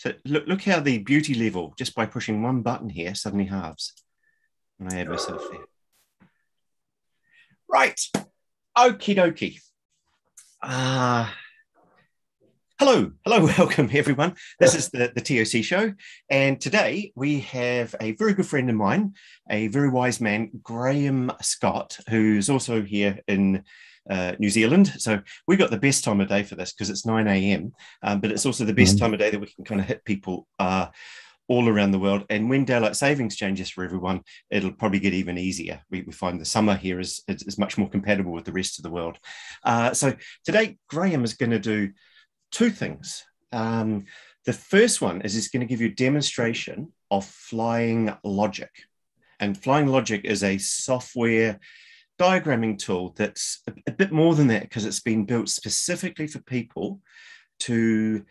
So look, look how the beauty level, just by pushing one button here, suddenly halves when I add myself there. Right. Okie dokie. Uh, hello, hello, welcome everyone. This is the, the TOC show. And today we have a very good friend of mine, a very wise man, Graham Scott, who's also here in uh, New Zealand. So we got the best time of day for this because it's 9 a.m. Um, but it's also the best mm-hmm. time of day that we can kind of hit people uh, all around the world. And when daylight savings changes for everyone, it'll probably get even easier. We, we find the summer here is, is, is, much more compatible with the rest of the world. Uh, so today, Graham is going to do two things. Um, the first one is he's going to give you a demonstration of Flying Logic. And Flying Logic is a software diagramming tool that's a, a bit more than that because it's been built specifically for people to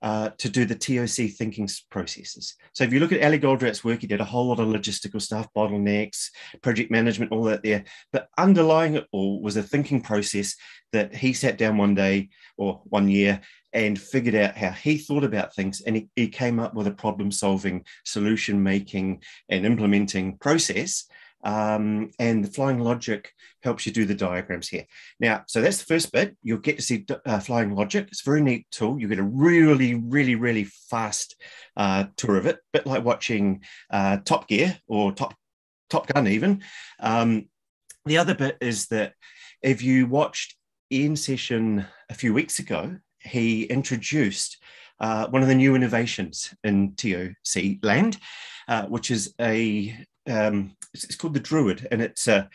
uh, to do the TOC thinking processes. So if you look at Eli Goldratt's work, he did a whole lot of logistical stuff, bottlenecks, project management, all that there. But underlying it all was a thinking process that he sat down one day or one year and figured out how he thought about things. And he, he came up with a problem solving, solution making, and implementing process um, and the flying logic helps you do the diagrams here. Now, so that's the first bit. You'll get to see uh, flying logic. It's a very neat tool. You get a really, really, really fast uh, tour of it, a bit like watching uh, Top Gear or Top Top Gun even. Um, the other bit is that if you watched Ian session a few weeks ago, he introduced uh, one of the new innovations in TOC land, uh, which is a um, it's, it's, called the Druid, and it's a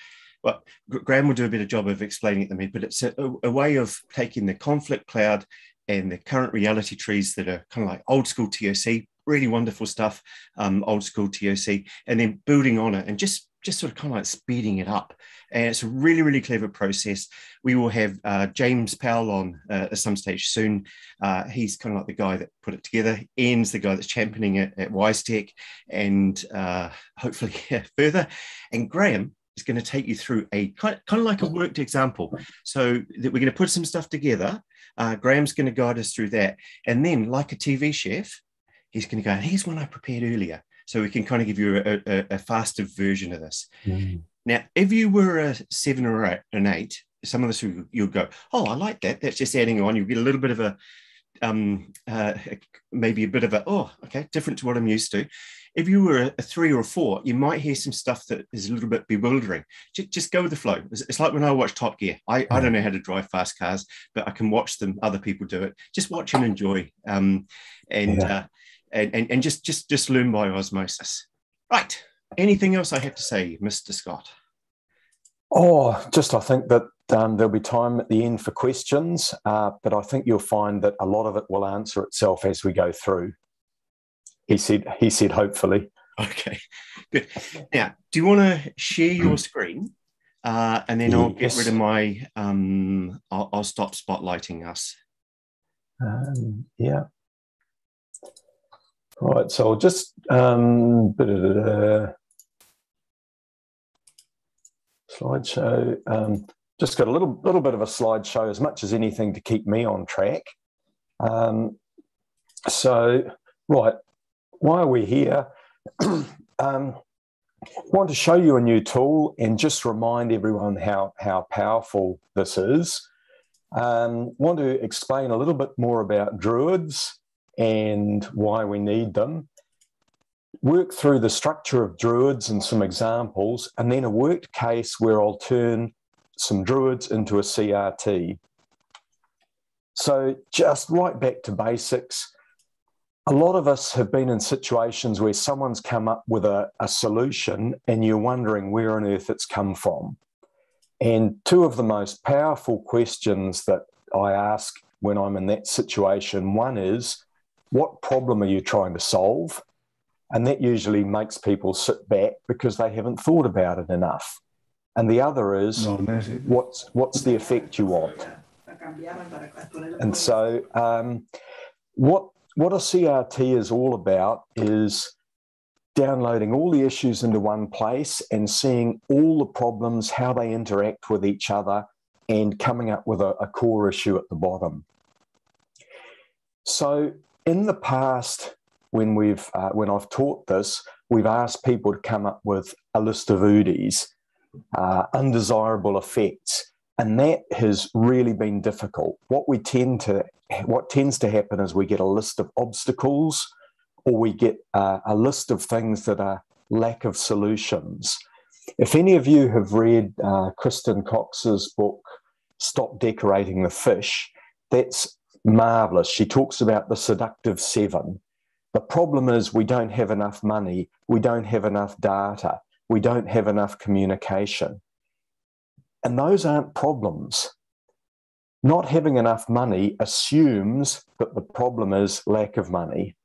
well, Graham will do a better job of explaining it than me, but it's a, a way of taking the conflict cloud and the current reality trees that are kind of like old school TOC, really wonderful stuff, um, old school TOC, and then building on it and just just sort of kind of like speeding it up. And it's a really, really clever process. We will have uh, James Powell on uh, at some stage soon. Uh, he's kind of like the guy that put it together. Ian's the guy that's championing it at WiseTech and uh, hopefully further. And Graham is going to take you through a kind of, kind of like a worked example. So that we're going to put some stuff together. Uh, Graham's going to guide us through that. And then, like a TV chef, he's going to go, here's one I prepared earlier so we can kind of give you a, a, a faster version of this. Mm. Now, if you were a seven or an eight, some of us you'll go, oh, I like that. That's just adding on. You get a little bit of a, um, uh, maybe a bit of a, oh, okay, different to what I'm used to. If you were a, a, three or a four, you might hear some stuff that is a little bit bewildering. Just, just go with the flow. It's, it's, like when I watch Top Gear. I, I don't know how to drive fast cars, but I can watch them. Other people do it. Just watch and enjoy. Um, and yeah. uh, and, and, and just, just, just learn by osmosis. Right. Anything else I have to say, Mr. Scott? Oh, just I think that um, there'll be time at the end for questions, uh, but I think you'll find that a lot of it will answer itself as we go through. He said. He said, hopefully. Okay, good. Now, do you want to share your screen, uh, and then I'll get rid of my. Um, I'll, I'll stop spotlighting us. Um, yeah. Right, so I'll just um, slideshow. Um, just got a little little bit of a slideshow, as much as anything to keep me on track. Um, so, right, why are we here? um, want to show you a new tool and just remind everyone how how powerful this is. Um, want to explain a little bit more about druids and why we need them, work through the structure of druids and some examples, and then a worked case where I'll turn some druids into a CRT. So, just right back to basics. A lot of us have been in situations where someone's come up with a, a solution and you're wondering where on earth it's come from. And two of the most powerful questions that I ask when I'm in that situation one is, what problem are you trying to solve? And that usually makes people sit back because they haven't thought about it enough. And the other is what's, what's the effect you want? And so, um, what, what a CRT is all about is downloading all the issues into one place and seeing all the problems, how they interact with each other, and coming up with a, a core issue at the bottom. So, in the past, when we've uh, when I've taught this, we've asked people to come up with a list of UDEs, uh, undesirable effects, and that has really been difficult. What we tend to what tends to happen is we get a list of obstacles, or we get uh, a list of things that are lack of solutions. If any of you have read uh, Kristen Cox's book, Stop Decorating the Fish, that's marvelous. She talks about the seductive seven. The problem is we don't have enough money, we don't have enough data, we don't have enough communication. And those aren't problems. Not having enough money assumes that the problem is lack of money.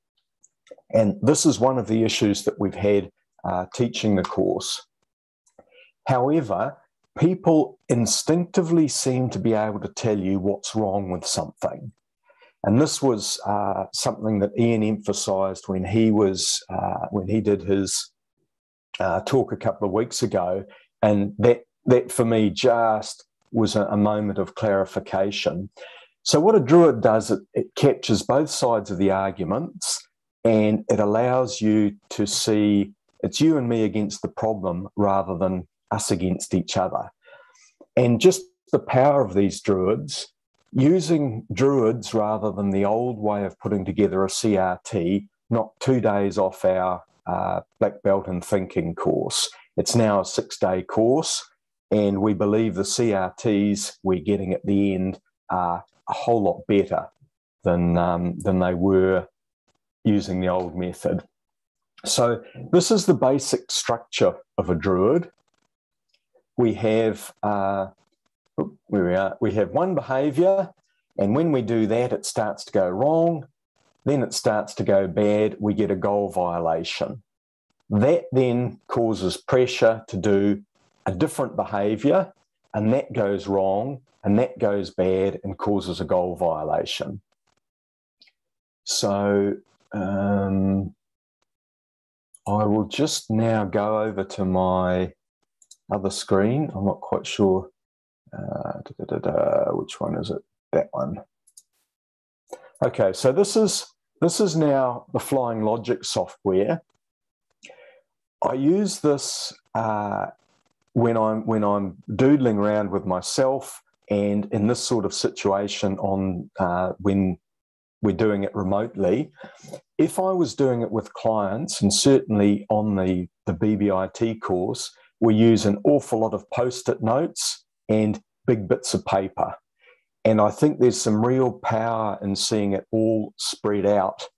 And this is one of the issues that we've had uh, teaching the course. However, people instinctively seem to be able to tell you what's wrong with something. And this was uh, something that Ian emphasised when he was uh, when he did his uh, talk a couple of weeks ago, and that that for me just was a, a moment of clarification. So what a druid does, it, it captures both sides of the arguments, and it allows you to see it's you and me against the problem rather than us against each other. And just the power of these druids using druids rather than the old way of putting together a CRT, not two days off our uh, black belt and thinking course. It's now a six day course, and we believe the CRTs we're getting at the end are a whole lot better than, um, than they were using the old method. So, this is the basic structure of a druid. We have uh, where we are, we have one behavior, and when we do that, it starts to go wrong. Then it starts to go bad. We get a goal violation. That then causes pressure to do a different behavior, and that goes wrong, and that goes bad and causes a goal violation. So um, I will just now go over to my other screen. I'm not quite sure da, da, da, which one is it? That one. Okay, so this is this is now the Flying Logic software. I use this uh, when I'm when I'm doodling around with myself, and in this sort of situation on uh, when we're doing it remotely. If I was doing it with clients, and certainly on the the BBIT course, we use an awful lot of post-it notes and big bits of paper. And I think there's some real power in seeing it all spread out.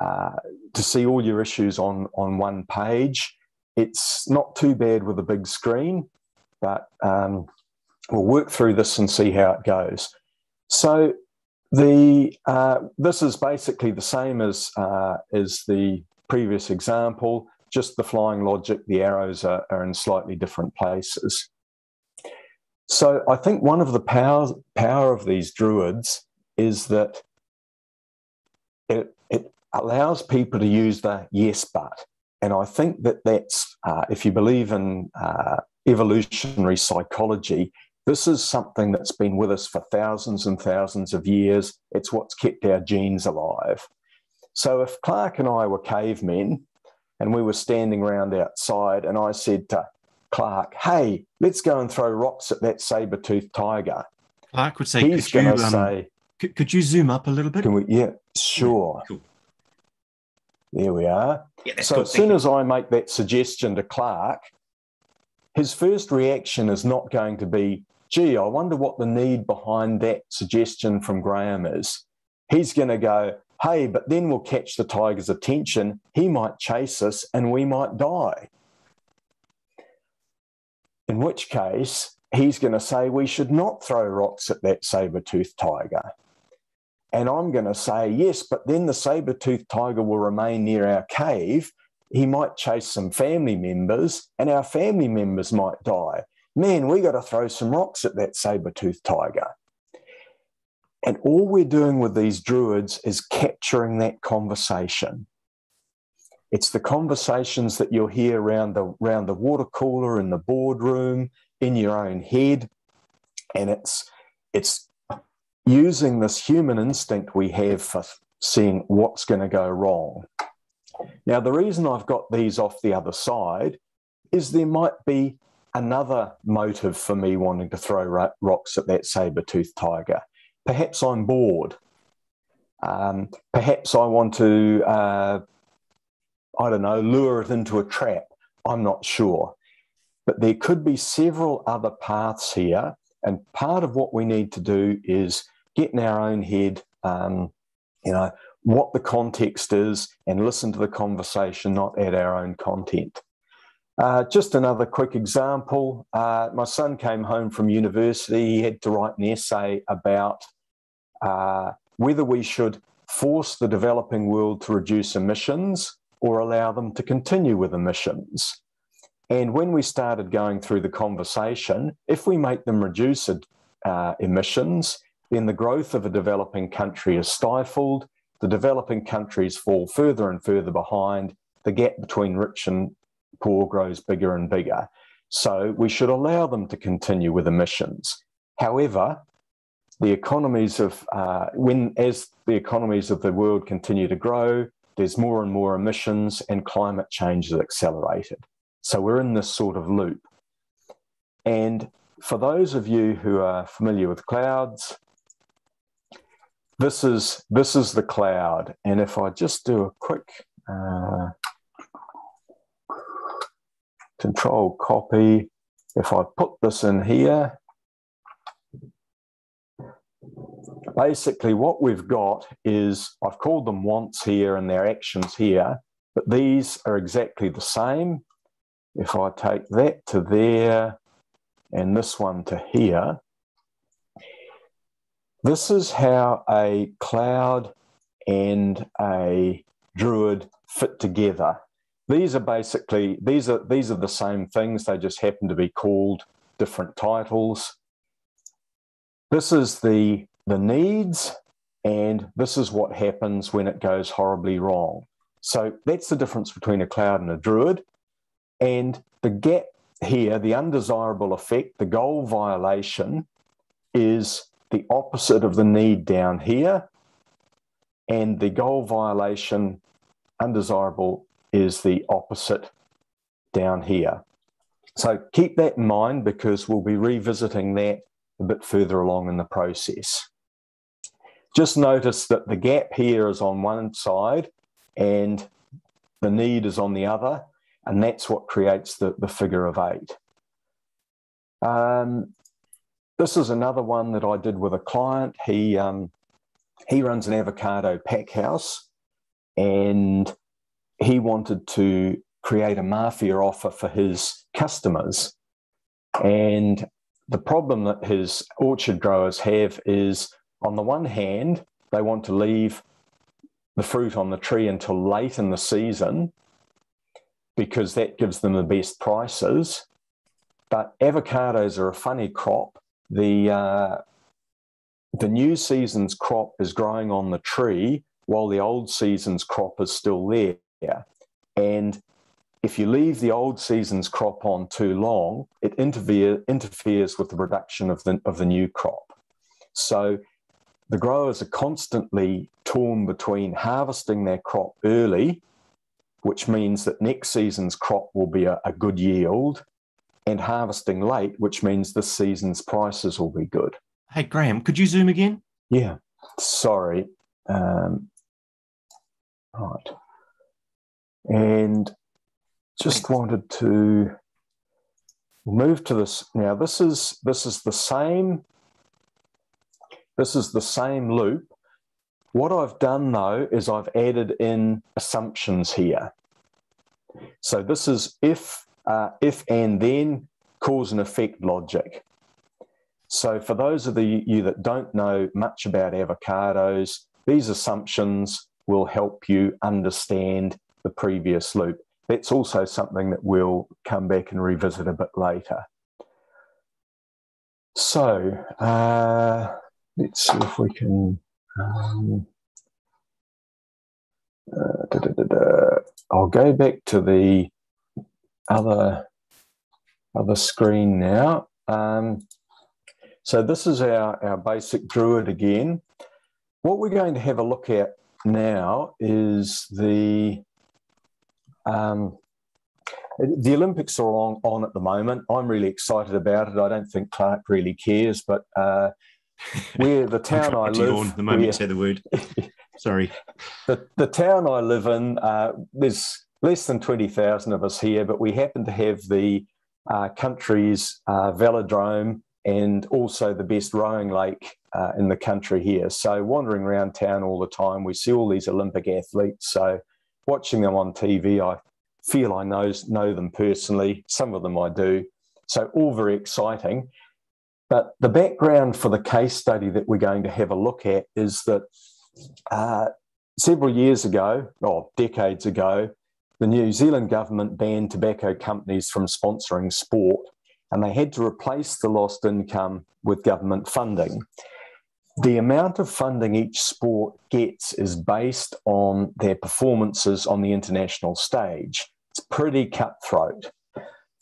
Uh, to see all your issues on, on one page, it's not too bad with a big screen, but um, we'll work through this and see how it goes. So the uh, this is basically the same as uh, as the previous example, just the flying logic. The arrows are, are in slightly different places. So I think one of the power power of these druids is that it, it allows people to use the yes but. And I think that that's, uh, if you believe in uh, evolutionary psychology, this is something that's been with us for thousands and thousands of years. It's what's kept our genes alive. So if Clarke and I were cavemen and we were standing around outside and I said to Clarke, hey, let's go and throw rocks at that saber-toothed tiger. Clarke would say, he's going to um, say, could, could, you zoom up a little bit? We, yeah, sure. Cool. There we are. Yeah, so as soon as I make that suggestion to Clarke, his first reaction is not going to be, gee, I wonder what the need behind that suggestion from Graham is. He's going to go, hey, but then we'll catch the tiger's attention. He might chase us and we might die in which case he's going to say we should not throw rocks at that saber-toothed tiger. And I'm going to say, yes, but then the saber-toothed tiger will remain near our cave. He might chase some family members, and our family members might die. Man, we got to throw some rocks at that saber-toothed tiger. And all we're doing with these druids is capturing that conversation. It's the conversations that you'll hear around the around the water cooler in the boardroom, in your own head, and it's it's using this human instinct we have for seeing what's going to go wrong. Now, the reason I've got these off the other side is there might be another motive for me wanting to throw rocks at that saber-toothed tiger. Perhaps I'm bored. Um, perhaps I want to, uh, I don't know, lure it into a trap. I'm not sure. But there could be several other paths here. And part of what we need to do is get in our own head, um, you know, what the context is and listen to the conversation, not add our own content. Uh, just another quick example. Uh, my son came home from university. He had to write an essay about uh, whether we should force the developing world to reduce emissions or allow them to continue with emissions. And when we started going through the conversation, if we make them reduce uh, emissions, then the growth of a developing country is stifled, the developing countries fall further and further behind, the gap between rich and poor grows bigger and bigger. So we should allow them to continue with emissions. However, the economies of uh, when as the economies of the world continue to grow, there's more and more emissions, and climate change is accelerated. So we're in this sort of loop. And for those of you who are familiar with clouds, this is this is the cloud. And if I just do a quick uh, control copy, if I put this in here, basically what we've got is I've called them wants here and their actions here, but these are exactly the same. If I take that to there and this one to here, this is how a cloud and a druid fit together. These are basically these are these are the same things. They just happen to be called different titles. This is the the needs, and this is what happens when it goes horribly wrong. So that's the difference between a cloud and a druid. And the gap here, the undesirable effect, the goal violation, is the opposite of the need down here. And the goal violation, undesirable, is the opposite down here. So keep that in mind because we'll be revisiting that a bit further along in the process. Just notice that the gap here is on one side and the need is on the other, and that's what creates the, the figure of eight. Um, this is another one that I did with a client. He um, he runs an avocado pack house, and he wanted to create a mafia offer for his customers. And the problem that his orchard growers have is, on the one hand, they want to leave the fruit on the tree until late in the season because that gives them the best prices. But avocados are a funny crop the uh, the new season's crop is growing on the tree while the old season's crop is still there. And if you leave the old season's crop on too long, it interfere, interferes with the production of the, of the new crop. So the growers are constantly torn between harvesting their crop early, which means that next season's crop will be a, a good yield, and harvesting late, which means this season's prices will be good. Hey, Graham, could you zoom again? Yeah, sorry. Um, right. And just Thanks. wanted to move to this now this is this is the same this is the same loop what i've done though is i've added in assumptions here so this is if uh, if and then cause and effect logic. So, for those of the, you that don't know much about avocados, these assumptions will help you understand the previous loop. That's also something that we'll come back and revisit a bit later. So, uh, let's see if we can. Um, uh, da, da, da, I'll go back to the other other screen now. Um, so this is our, our basic Druid again. What we're going to have a look at now is the Um, the Olympics are on, on at the moment. I'm really excited about it. I don't think Clarke really cares, but uh, where the town I live, the moment you say the word. Sorry. The, the town I live in, uh, there's less than 20,000 of us here, but we happen to have the uh, country's uh, velodrome and also the best rowing lake uh, in the country here. So, wandering around town all the time, we see all these Olympic athletes. So, watching them on TV, I feel I know, know them personally. Some of them I do. So, all very exciting. But the background for the case study that we're going to have a look at is that uh, several years ago, or decades ago, the New Zealand government banned tobacco companies from sponsoring sport, and they had to replace the lost income with government funding. The amount of funding each sport gets is based on their performances on the international stage. It's pretty cutthroat.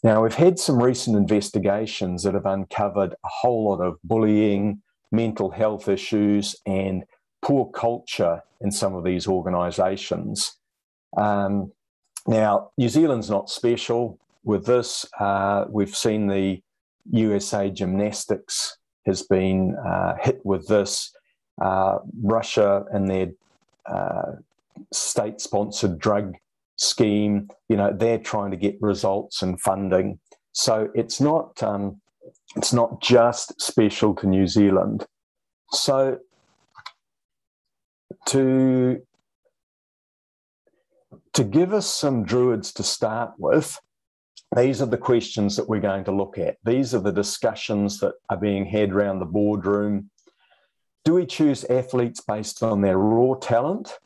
Now, we've had some recent investigations that have uncovered a whole lot of bullying, mental health issues, and poor culture in some of these organisations. Um, now, New Zealand's not special with this. Uh, we've seen the USA gymnastics has been uh, hit with this. Uh, Russia and their uh, state sponsored drug scheme, you know, they're trying to get results and funding. So it's not, um, it's not just special to New Zealand. So to to give us some druids to start with, these are the questions that we're going to look at. These are the discussions that are being had around the boardroom. Do we choose athletes based on their raw talent,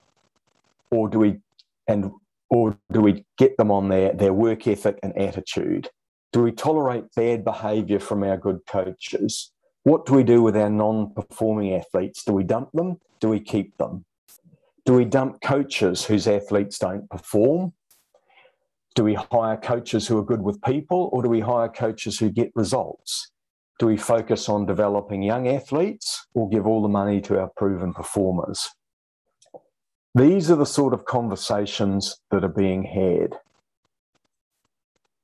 or do we and or do we get them on their, their work ethic and attitude? Do we tolerate bad behaviour from our good coaches? What do we do with our non performing athletes? Do we dump them? Do we keep them? Do we dump coaches whose athletes don't perform? Do we hire coaches who are good with people or do we hire coaches who get results? Do we focus on developing young athletes or give all the money to our proven performers? These are the sort of conversations that are being had.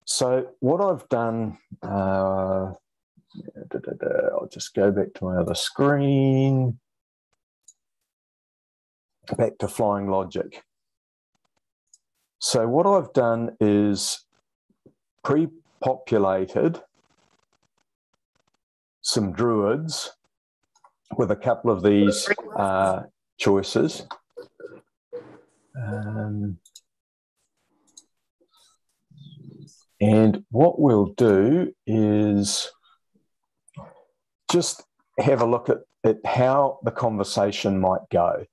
So, what I've done, uh, I'll just go back to my other screen back to flying logic. So what I've done is pre-populated some druids with a couple of these uh, choices. Um, and what we'll do is just have a look at, at how the conversation might go.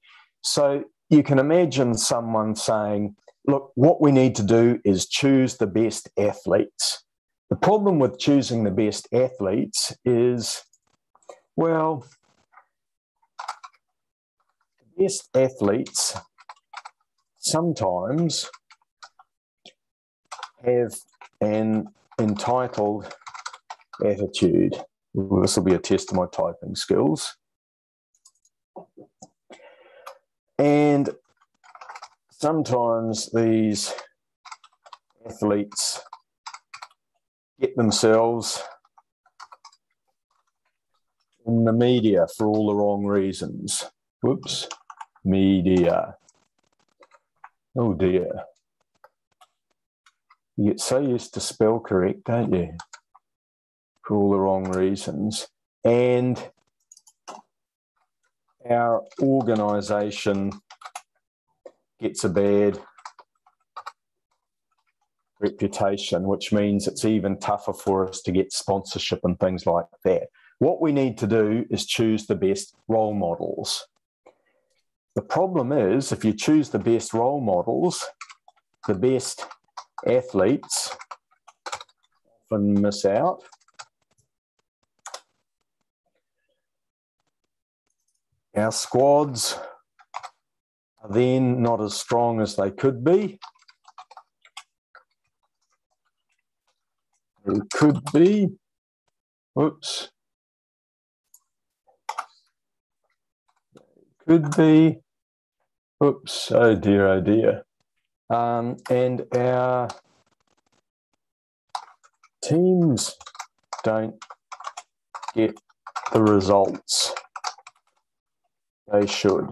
So you can imagine someone saying, look, what we need to do is choose the best athletes. The problem with choosing the best athletes is, well, the best athletes sometimes have an entitled attitude. This will be a test of my typing skills. And sometimes these athletes get themselves in the media for all the wrong reasons. Whoops, media. Oh dear. You get so used to spell correct, don't you? For all the wrong reasons. And our organisation gets a bad reputation, which means it's even tougher for us to get sponsorship and things like that. What we need to do is choose the best role models. The problem is, if you choose the best role models, the best athletes often miss out Our squads are then not as strong as they could be. They could be. Whoops. Could be. Oops. Oh dear, oh dear. Um, and our teams don't get the results they should.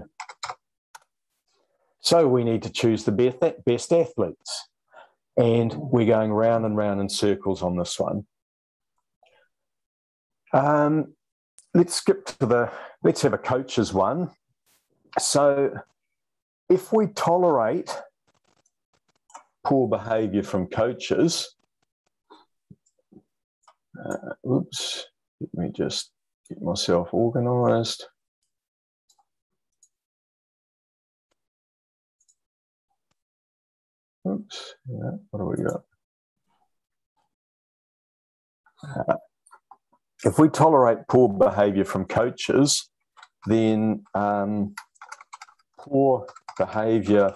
So we need to choose the best, best athletes. And we're going round and round in circles on this one. Um, let's skip to the, let's have a coaches one. So if we tolerate poor behavior from coaches, uh, oops, let me just get myself organized. Oops, yeah, what do we got? Uh, if we tolerate poor behavior from coaches, then um, poor behavior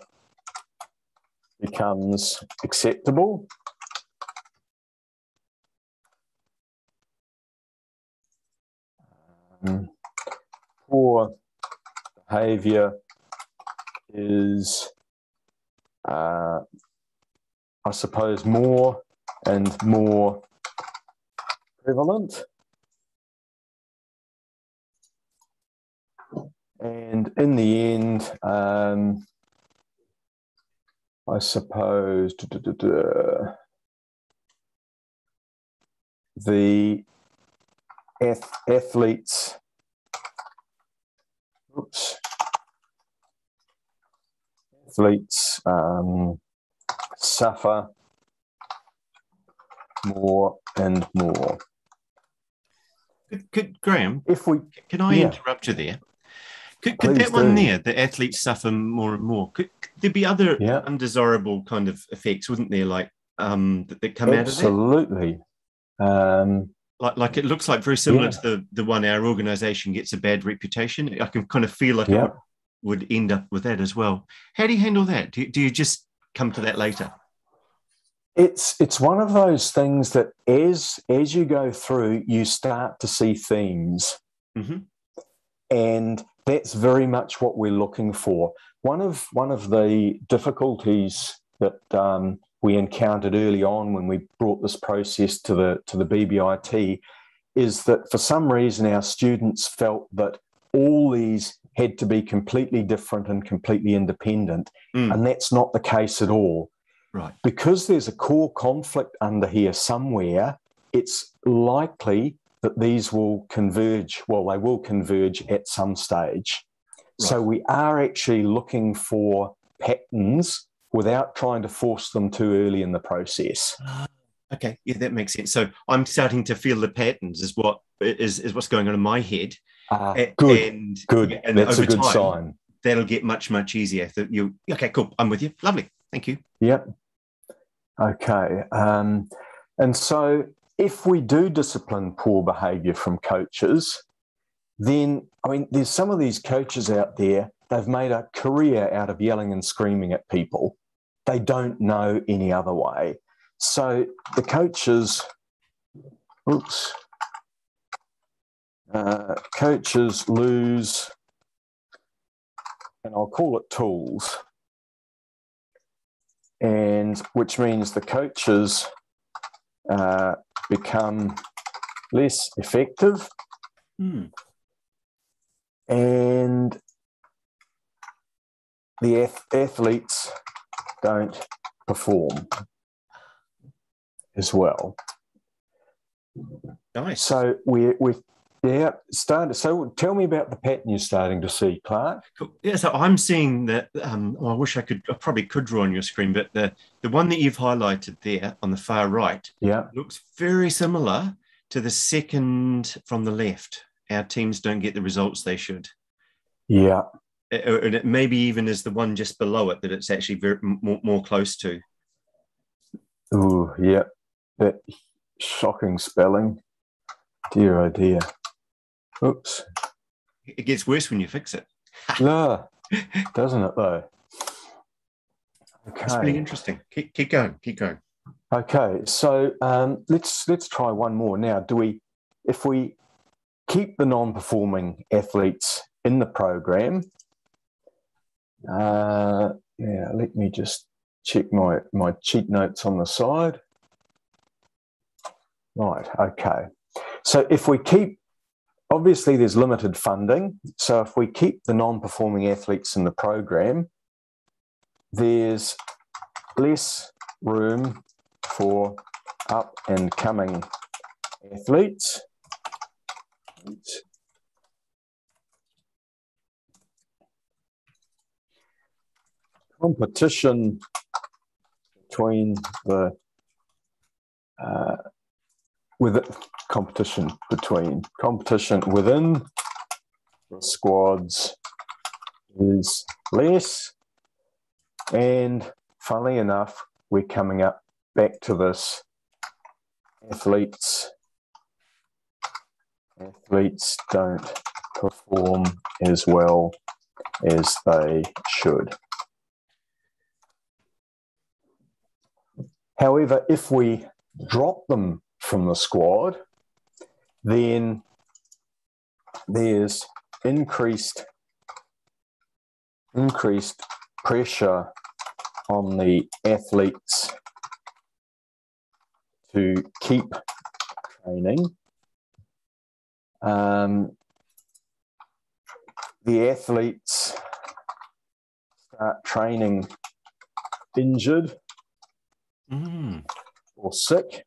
becomes acceptable. Um, poor behavior is, uh, I suppose, more and more prevalent. And in the end, um, I suppose da, da, da, the ath- athletes, oops, athletes um, suffer more and more. Could, could, Graham, If we, can I Yeah. interrupt you there? Could, could that one there, the athletes suffer more and more, could, could there be other Yeah. undesirable kind of effects, wouldn't there, like um, that, that come out of absolutely, um, Like, like it looks like very similar Yeah. to the, the one our organization gets a bad reputation. I can kind of feel like Yeah. would, would end up with that as well. How do you handle that? Do, you- do you just come to that later? it's it's one of those things that as as you go through you start to see themes hmm and that's very much what we're looking for one of one of the difficulties that um, we encountered early on when we brought this process to the to the BBIT is that for some reason our students felt that all these had to be completely different and completely independent Mm. and that's not the case at all Right. because there's a core conflict under here somewhere, it's likely that these will converge. Well, they will converge at some stage. So we are actually looking for patterns without trying to force them too early in the process. Okay, yeah, that makes sense. So I'm starting to feel the patterns is what is, is what's going on in my head. Uh, A- good, and, good. And That's a good time, sign. That'll get much much easier. That you okay? Cool. I'm with you. Lovely. Thank you. Yep. Okay. Um, and so if we do discipline poor behavior from coaches, then, I mean, there's some of these coaches out there, they've made a career out of yelling and screaming at people. They don't know any other way. So the coaches, oops, uh, coaches lose, and I'll call it tools and which means the coaches uh, become less effective Hmm. and the ath- athletes don't perform as well. Nice. So we're, we're yeah, starting. So tell me about the pattern you're starting to see, Clarke. Yeah, so I'm seeing that. Um, oh, I wish I could. I probably could draw on your screen, but the the one that you've highlighted there on the far right Yeah, looks very similar to the second from the left. Our teams don't get the results they should, yeah, and it maybe even is the one just below it that it's actually very more, more close to. ooh, yeah. That shocking spelling. Dear oh dear. Oops. It gets worse when you fix it. No, doesn't it though? Okay. It's really interesting. Keep, keep going. Keep going. Okay. So um, let's let's try one more now. Do we, if we keep the non-performing athletes in the program? Uh, yeah. Let me just check my, my cheat notes on the side. Right, okay. So if we keep, obviously there's limited funding. So if we keep the non-performing athletes in the program, there's less room for up and coming athletes. Competition between the uh, with competition between competition within the squads is less and funnily enough we're coming up back to this athletes athletes don't perform as well as they should. However, if we drop them from the squad, then there's increased increased pressure on the athletes to keep training. Um, the athletes start training injured mm. or sick.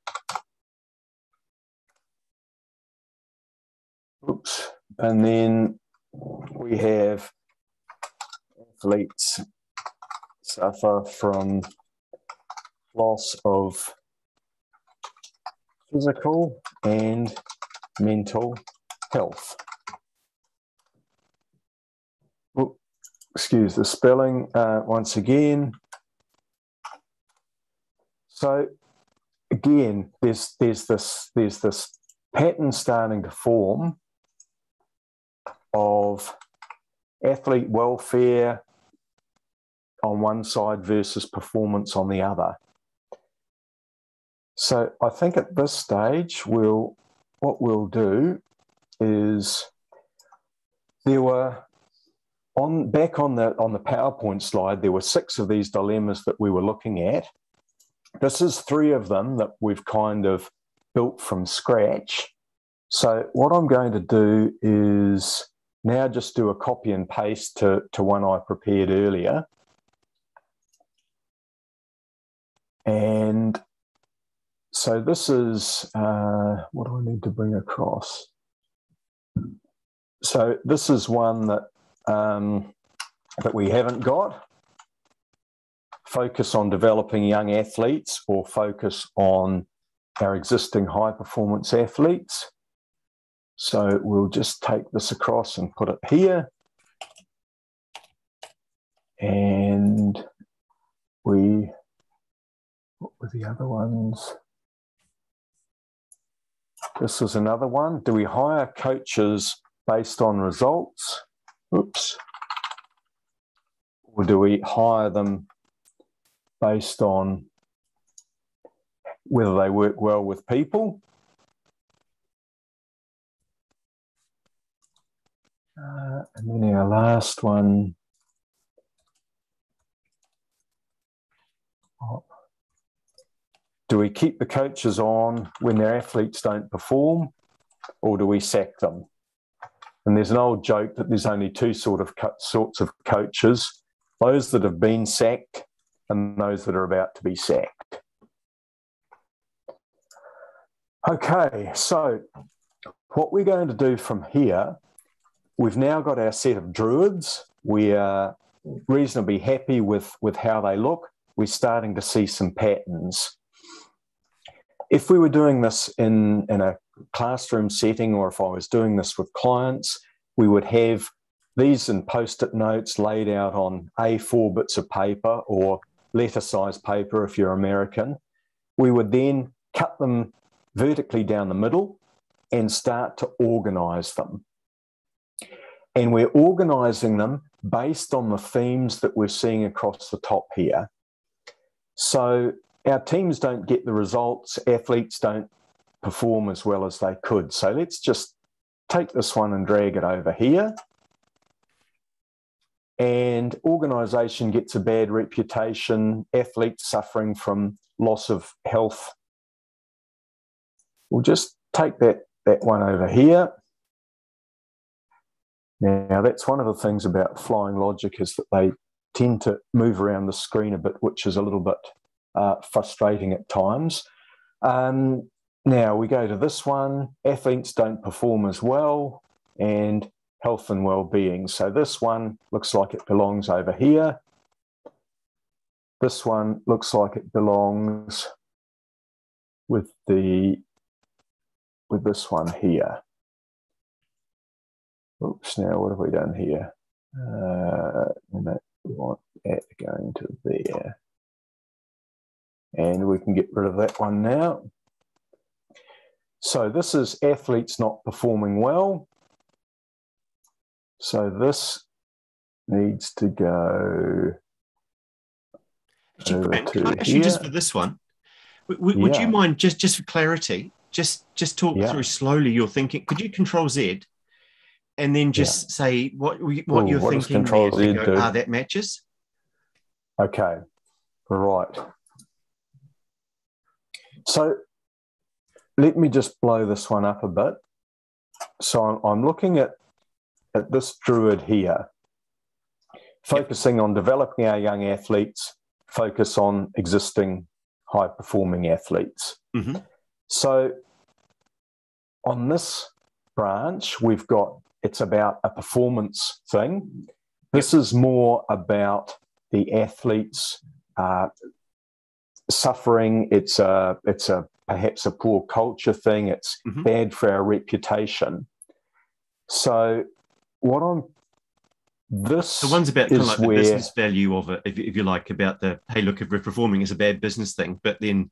Oops. And then we have athletes suffer from loss of physical and mental health. Oh, excuse the spelling uh, once again. So again, there's there's this there's this pattern starting to form of athlete welfare on one side versus performance on the other. So I think at this stage, we'll what we'll do is there were on back on the on the PowerPoint slide, there were six of these dilemmas that we were looking at. This is three of them that we've kind of built from scratch. So what I'm going to do is now just do a copy and paste to, to one I prepared earlier. And so this is, uh, what do I need to bring across? So this is one that, um, that we haven't got. Focus on developing young athletes or focus on our existing high performance athletes. So we'll just take this across and put it here. And we, what were the other ones? This is another one. Do we hire coaches based on results? Oops. Or do we hire them based on whether they work well with people? Uh, and then our last one. Oh, do we keep the coaches on when their athletes don't perform, or do we sack them? And there's an old joke that there's only two sort of co- sorts of coaches: those that have been sacked and those that are about to be sacked. Okay, so what we're going to do from here, we've now got our set of druids. We are reasonably happy with, with how they look. We're starting to see some patterns if we were doing this in, in a classroom setting or if I was doing this with clients, we would have these in post it notes laid out on A4 bits of paper or letter size paper if you're American. We would then cut them vertically down the middle and start to organize them. And we're organizing them based on the themes that we're seeing across the top here. So our teams don't get the results, athletes don't perform as well as they could. So let's just take this one and drag it over here. and organisation gets a bad reputation, athletes suffering from loss of health. We'll just take that, that one over here. Now, that's one of the things about Flying Logic is that they tend to move around the screen a bit, which is a little bit uh, frustrating at times. Um, now we go to this one. Athletes don't perform as well, and health and well-being. So this one looks like it belongs over here. This one looks like it belongs with the with this one here. Oops, now what have we done here? Uh, we want that going to there. And we can get rid of that one now. So this is athletes not performing well. So this needs to go. Actually, can I actually just for this one, would yeah. you mind just just for clarity, just just talk yeah. through slowly your thinking? Could you control Z, and then just yeah. say what what Ooh, you're what thinking? Control Z go, ah, that matches. Okay, right. So let me just blow this one up a bit. So I'm, I'm looking at at this druid here, focusing yep. on developing our young athletes, focus on existing high performing athletes. Mm-hmm. So on this branch, we've got it's about a performance thing. This is more about the athletes uh, suffering. It's a it's a perhaps a poor culture thing. It's mm-hmm. bad for our reputation. So what I'm this the one's about kind of like where, the business value of it, if, if, you like, about the hey, look, if we're performing is a bad business thing, but then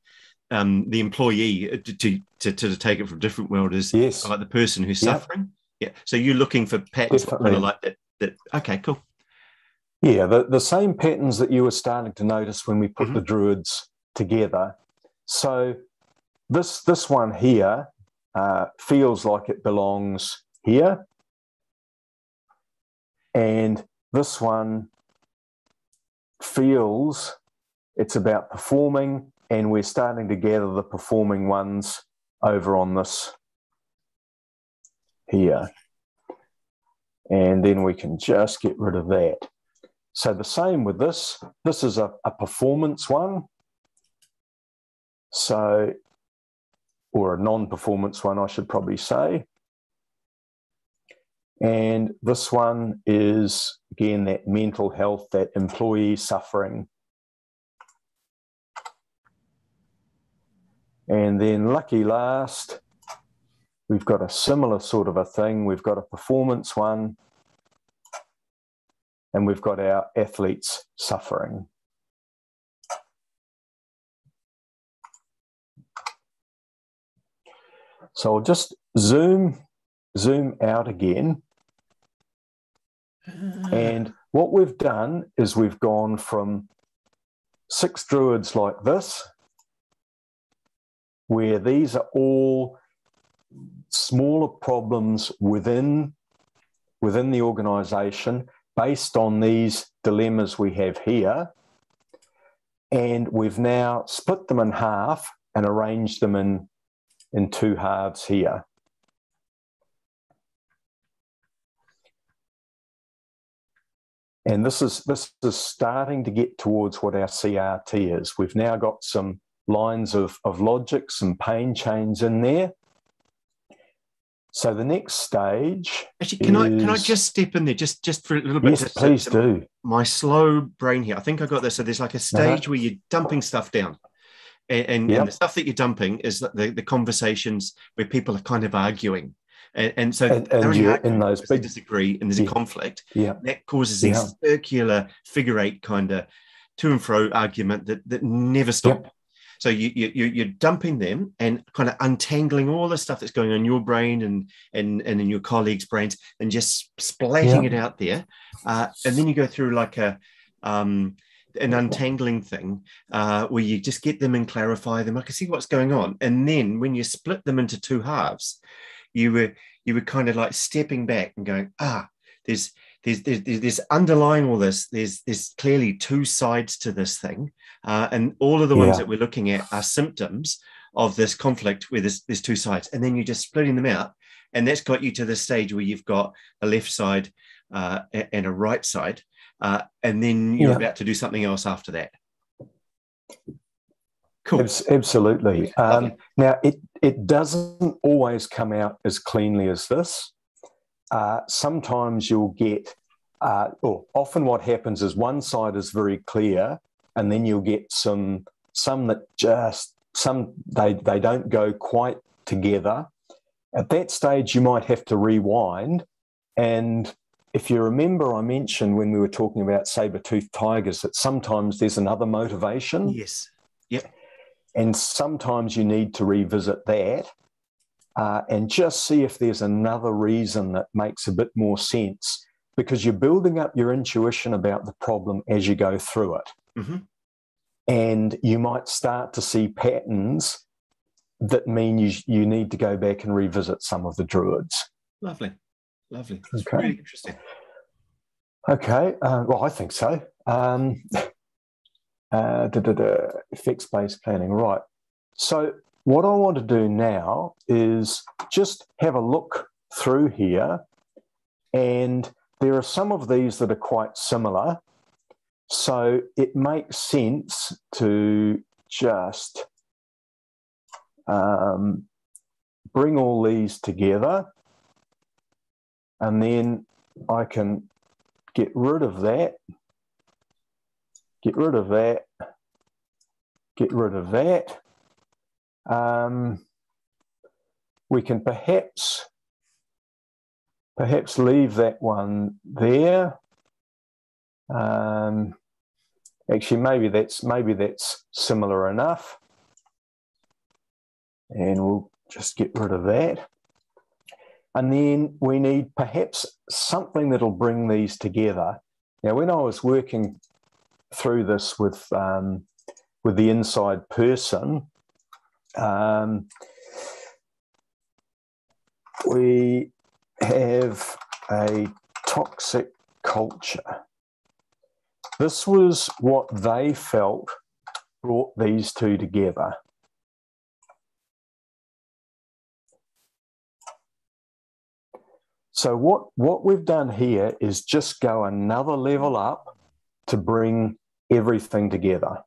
um, the employee uh, to, to to take it from a different world is yes. like the person who's yep. suffering. Yeah. So you're looking for patterns kind of like that. That okay, cool. Yeah, the, the same patterns that you were starting to notice when we put mm-hmm. the druids together. So this this one here uh, feels like it belongs here and this one feels it's about performing, and we're starting to gather the performing ones over on this here. And then we can just get rid of that. So the same with this. This is a, a performance one. So, or a non performance one, I should probably say. And this one is, again, that mental health, that employee suffering. And then, lucky last, we've got a similar sort of a thing. We've got a performance one, and we've got our athletes suffering. So I'll just zoom, zoom out again and what we've done is we've gone from six druids like this, where these are all smaller problems within within the organization based on these dilemmas we have here. And we've now split them in half and arranged them in, in two halves here. And this is this is starting to get towards what our CRT is. We've now got some lines of, of logic, some pain chains in there. So the next stage. Actually, can is... I can I just step in there just just for a little bit? Yes, please do. My slow brain here. I think I got this. So there's like a stage uh-huh. where you're dumping stuff down. And, and, yep. and, the stuff that you're dumping is the, the conversations where people are kind of arguing and, and so and, and you in those big disagree and there's yeah, a conflict. Yeah, that causes yeah. this circular figure eight kind of to and fro argument that that never stop. Yep. So you, you you're dumping them and kind of untangling all the stuff that's going on in your brain and and and in your colleagues' brains and just splatting it out there, uh, and then you go through like a um, an untangling thing uh, where you just get them and clarify them. I can see what's going on, and then when you split them into two halves, you were you were kind of like stepping back and going, ah, there's there's, there's, there's underlying all this. There's there's clearly two sides to this thing, uh, and all of the ones Yeah. that we're looking at are symptoms of this conflict where there's, there's two sides, and then you're just splitting them out, and that's got you to the stage where you've got a left side uh, and a right side, uh, and then you're Yeah. about to do something else after that. Cool. Abs- Absolutely. Um, Now, it, it doesn't always come out as cleanly as this. Uh, sometimes you'll get, uh, or often what happens is one side is very clear, and then you'll get some some that just some they they don't go quite together. At that stage, you might have to rewind. And if you remember, I mentioned when we were talking about saber-toothed tigers that sometimes there's another motivation Yes. Yep. And sometimes you need to revisit that uh, and just see if there's another reason that makes a bit more sense because you're building up your intuition about the problem as you go through it. Mhm. And you might start to see patterns that mean you, you need to go back and revisit some of the druids. Lovely. Lovely. That's Okay. really interesting. Okay, uh, well, I think so. Um, uh, da, da, da, effects-based planning, right? So, what I want to do now is just have a look through here, and there are some of these that are quite similar. So it makes sense to just um, bring all these together, and then I can get rid of that, get rid of that, get rid of that. Um, we can perhaps perhaps leave that one there. Um, actually, maybe that's maybe that's similar enough, and we'll just get rid of that. And then we need perhaps something that'll bring these together. Now, when I was working through this with um, with the inside person, um, we have a toxic culture. This was what they felt brought these two together. So what what we've done here is just go another level up to bring everything together.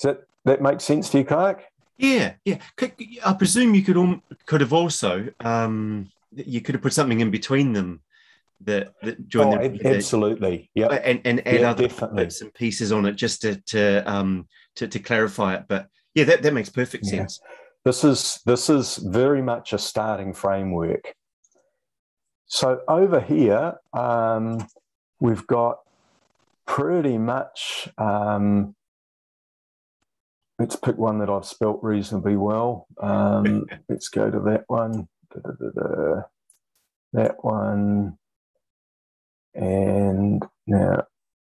Does that that make sense to you, Kayak? Yeah, yeah. I presume you could could have also um, you could have put something in between them that that join Oh, the, absolutely. Yeah. and and add Yeah, other definitely. bits and pieces on it just to to um to, to clarify it. But yeah, that, that makes perfect Yeah. sense. This is this is very much a starting framework. So over here, um, we've got pretty much. Um, let's pick one that I've spelt reasonably well. Um, let's go to that one. Da, da, da. That one, and now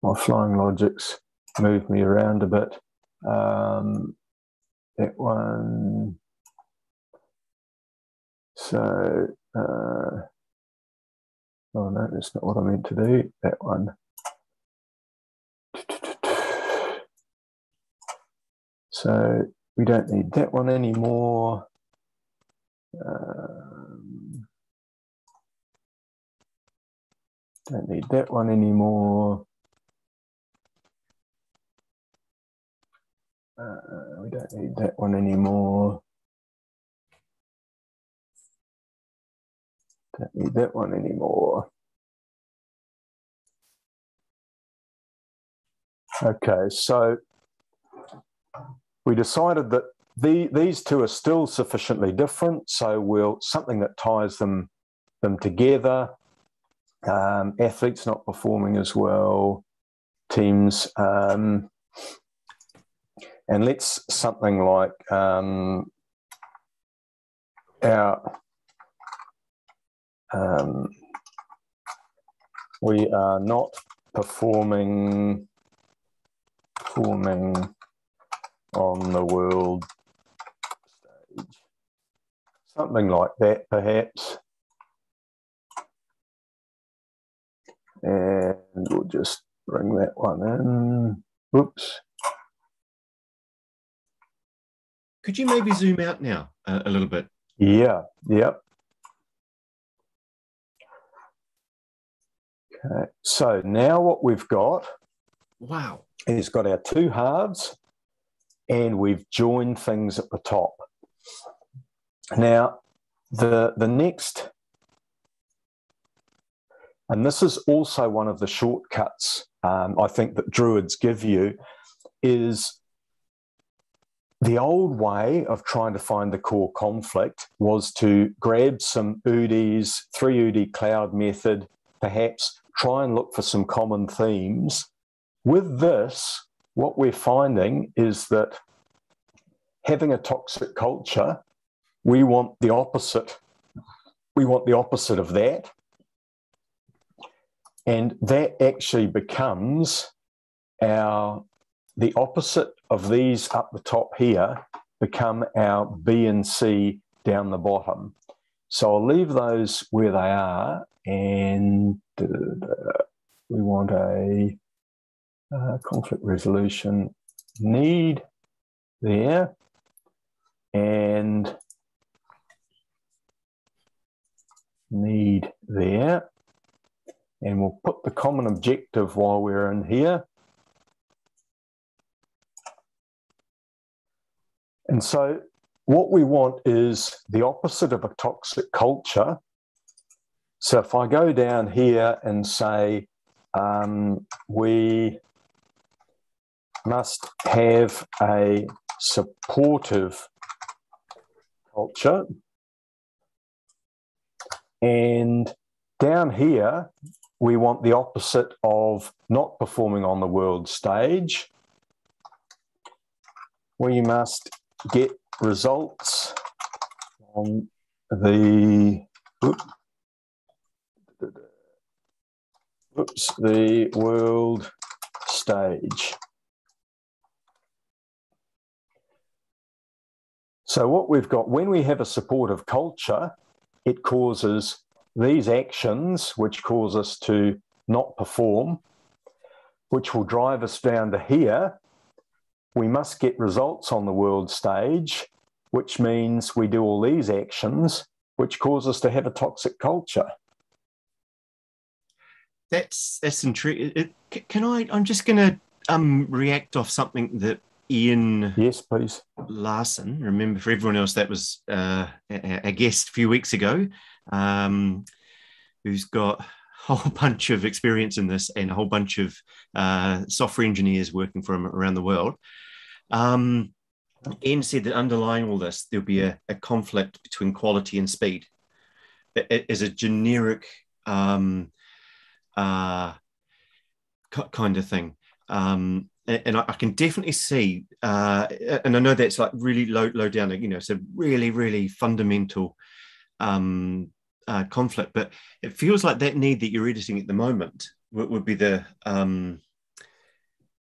my flying logics move me around a bit. Um, that one. So, uh, oh no, that's not what I meant to do. That one. So we don't need that one anymore. Um, don't need that one anymore. Uh, we don't need that one anymore. Don't need that one anymore. Okay, so we decided that the, these two are still sufficiently different, so we'll something that ties them them together. Um, athletes not performing as well, teams, um, and let's something like um, our um, we are not performing performing on the world stage. Something like that, perhaps. And we'll just bring that one in. Oops. Could you maybe zoom out now a, a little bit? Yeah, yep. Okay, so now what we've got Wow. is got our two halves and we've joined things at the top. Now, the, the next, and this is also one of the shortcuts um, I think that Druids give you, is the old way of trying to find the core conflict was to grab some UDEs, three UDE cloud method, perhaps try and look for some common themes. With this, what we're finding is that having a toxic culture, we want the opposite. We want the opposite of that. And that actually becomes our the opposite of these up the top here become our B and C down the bottom. So I'll leave those where they are and we want a uh, conflict resolution need there and need there. And we'll put the common objective while we're in here. And so what we want is the opposite of a toxic culture. So if I go down here and say, um, we must have a supportive culture. And down here, we want the opposite of not performing on the world stage. We must get results on the oops, oops, the world stage. So what we've got when we have a supportive culture, it causes these actions, which cause us to not perform, which will drive us down to here. We must get results on the world stage, which means we do all these actions, which cause us to have a toxic culture. That's that's intriguing. Can I? I'm just going to um, react off something that Ian yes, please. Larsen. Remember, for everyone else, that was uh, a, guest a few weeks ago, um, who's got a whole bunch of experience in this and a whole bunch of uh, software engineers working for him around the world. Um, Ian said that underlying all this, there'll be a, a conflict between quality and speed. It is a generic um, uh, kind of thing. Um, and I, can definitely see, uh, and I know that's like really low, low down, you know, it's a really, really fundamental um, uh, conflict. But it feels like that need that you're editing at the moment would, would be the um,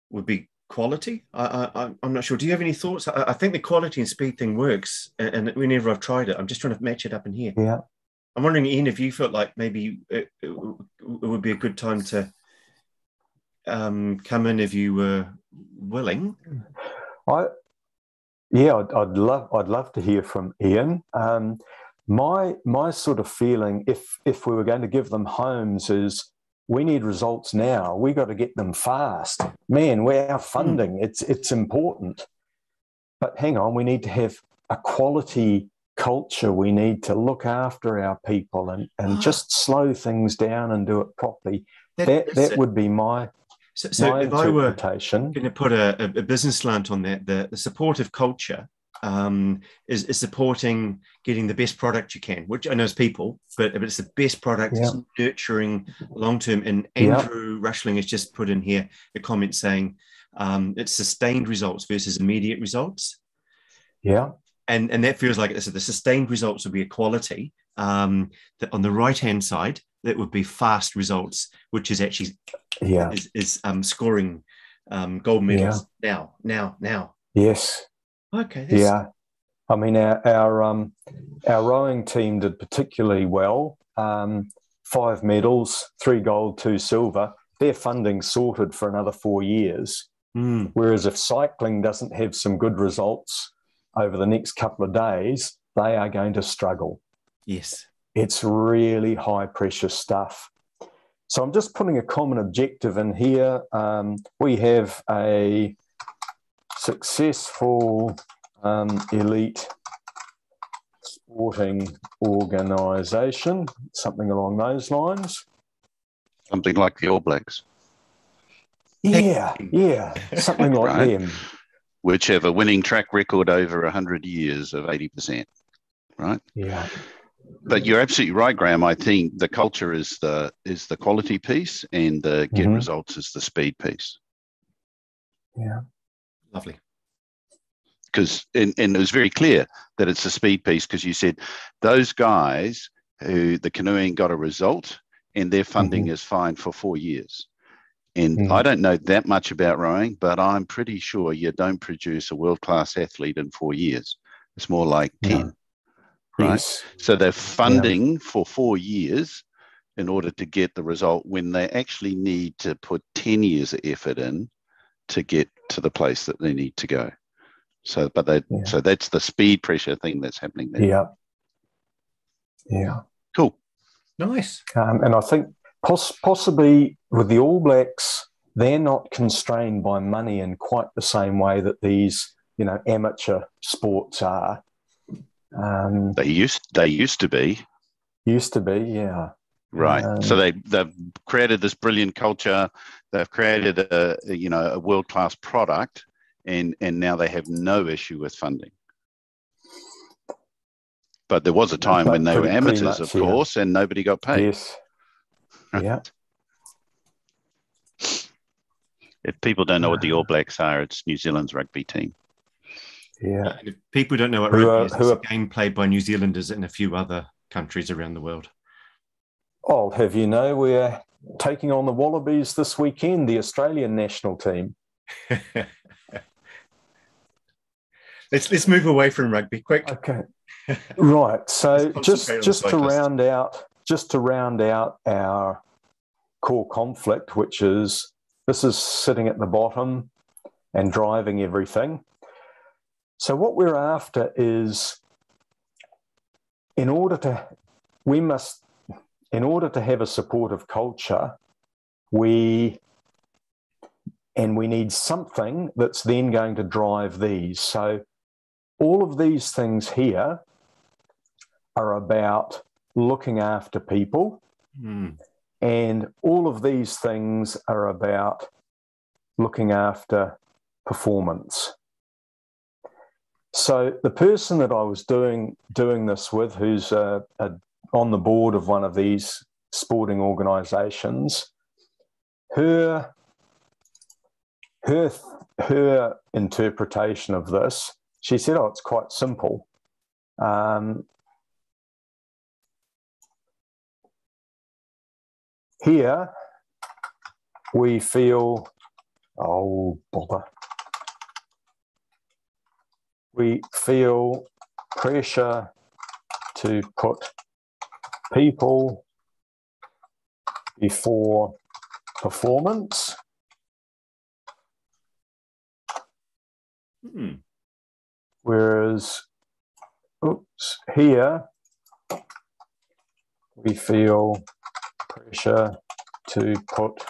would be quality. I, I, am not sure. Do you have any thoughts? I, I, think the quality and speed thing works, and, and, whenever I've tried it, I'm just trying to match it up in here. Yeah. I'm wondering, Ian, if you felt like maybe it, it, it would be a good time to um, come in if you were willing. I, yeah, I'd, I'd love, I'd love to hear from Ian. Um, my, my sort of feeling, if if we were going to give them homes, is we need results now. We got to get them fast. Man, we're our funding. Mm. It's it's important. But hang on, we need to have a quality culture. We need to look after our people and, and ah. just slow things down and do it properly. That, that, that would be my so, so if I were going to put a, a, business slant on that, the, the supportive culture um, is, is, supporting getting the best product you can, which I know is people, but, but it's the best product, yeah. nurturing long term. And Andrew yeah. Rushling has just put in here a comment saying um, it's sustained results versus immediate results. Yeah. And, and that feels like it. So the sustained results will be equality. Um, that on the right hand side, that would be fast results, which is actually yeah is, is um, scoring um, gold medals yeah. now, now, now. Yes. Okay. Yeah. I mean, our our um, our rowing team did particularly well. Um, five medals, three gold, two silver. Their funding sorted for another four years. Mm. Whereas if cycling doesn't have some good results over the next couple of days, they are going to struggle. Yes. It's really high pressure stuff. So I'm just putting a common objective in here. Um, we have a successful um, elite sporting organisation, something along those lines. Something like the All Blacks. Yeah, yeah, something like Right. them. which have a winning track record over 100 years of 80%, right? Yeah, But you're absolutely right, Graham. I think the culture is the is the quality piece and the get Mhm. results is the speed piece. yeah, Lovely. Because and, and it was very clear that it's the speed piece because you said those guys who the canoeing got a result and their funding is fine for four years. And Mhm. I don't know that much about rowing, but I'm pretty sure you don't produce a world class athlete in four years. It's more like No. 10. Right. yes, So they're funding for four years in order to get the result when they actually need to put 10 years of effort in to get to the place that they need to go. So, but they, Yeah. so that's the speed pressure thing that's happening there. yeah, yeah. Cool. Nice. Um, and I think poss- possibly with the All Blacks, they're not constrained by money in quite the same way that these, you know, amateur sports are. Um, They used, they used to be, used to be, yeah. right. Um, so they, they've created this brilliant culture. They've created a, a, you know, a world-class product and, and now they have no issue with funding. But there was a time when they were pretty- pretty amateurs, much, of yeah. course, and nobody got paid. Yes. Yeah. If people don't know what the All Blacks are, it's New Zealand's rugby team. Yeah. And if people don't know what Who rugby are- is, who it's are- a game played by New Zealanders in a few other countries around the world. I'll have you know we're taking on the Wallabies this weekend, the Australian national team. let's let's move away from rugby quick. Okay. Right. So just just to round out just to round out our core conflict, which is this is sitting at the bottom and driving everything. So what we're after is in order to we must in order to have a supportive culture, we and we need something that's then going to drive these. So all of these things here are about looking after people, Hmm. and all of these things are about looking after performance. So the person that I was doing doing this with, who's uh on the board of one of these sporting organisations, her her her interpretation of this, she said, "Oh, it's quite simple." Um, here, we feel, oh bother, we feel pressure to put people before performance. Hmm. Whereas, oops, here we feel pressure to put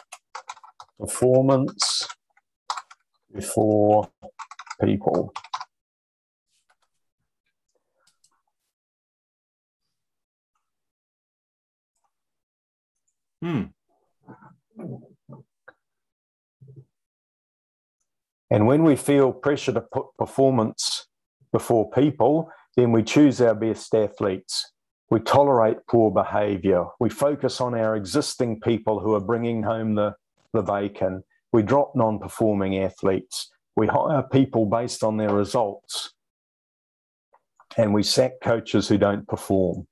performance before people. Hmm. And when we feel pressure to put performance before people, then we choose our best athletes. We tolerate poor behavior. We focus on our existing people who are bringing home the, the bacon. We drop non performing athletes. We hire people based on their results. And we sack coaches who don't perform.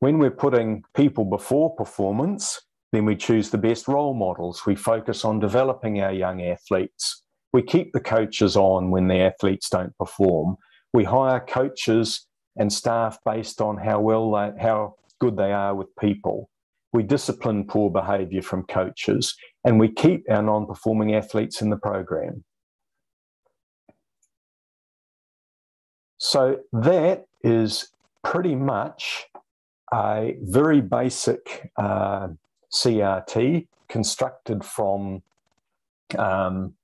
When we're putting people before performance, then we choose the best role models. We focus on developing our young athletes. We keep the coaches on when the athletes don't perform. We hire coaches and staff based on how well they, how good they are with people. We discipline poor behavior from coaches and we keep our non performing athletes in the program. So that is pretty much a very basic uh, CRT constructed from um,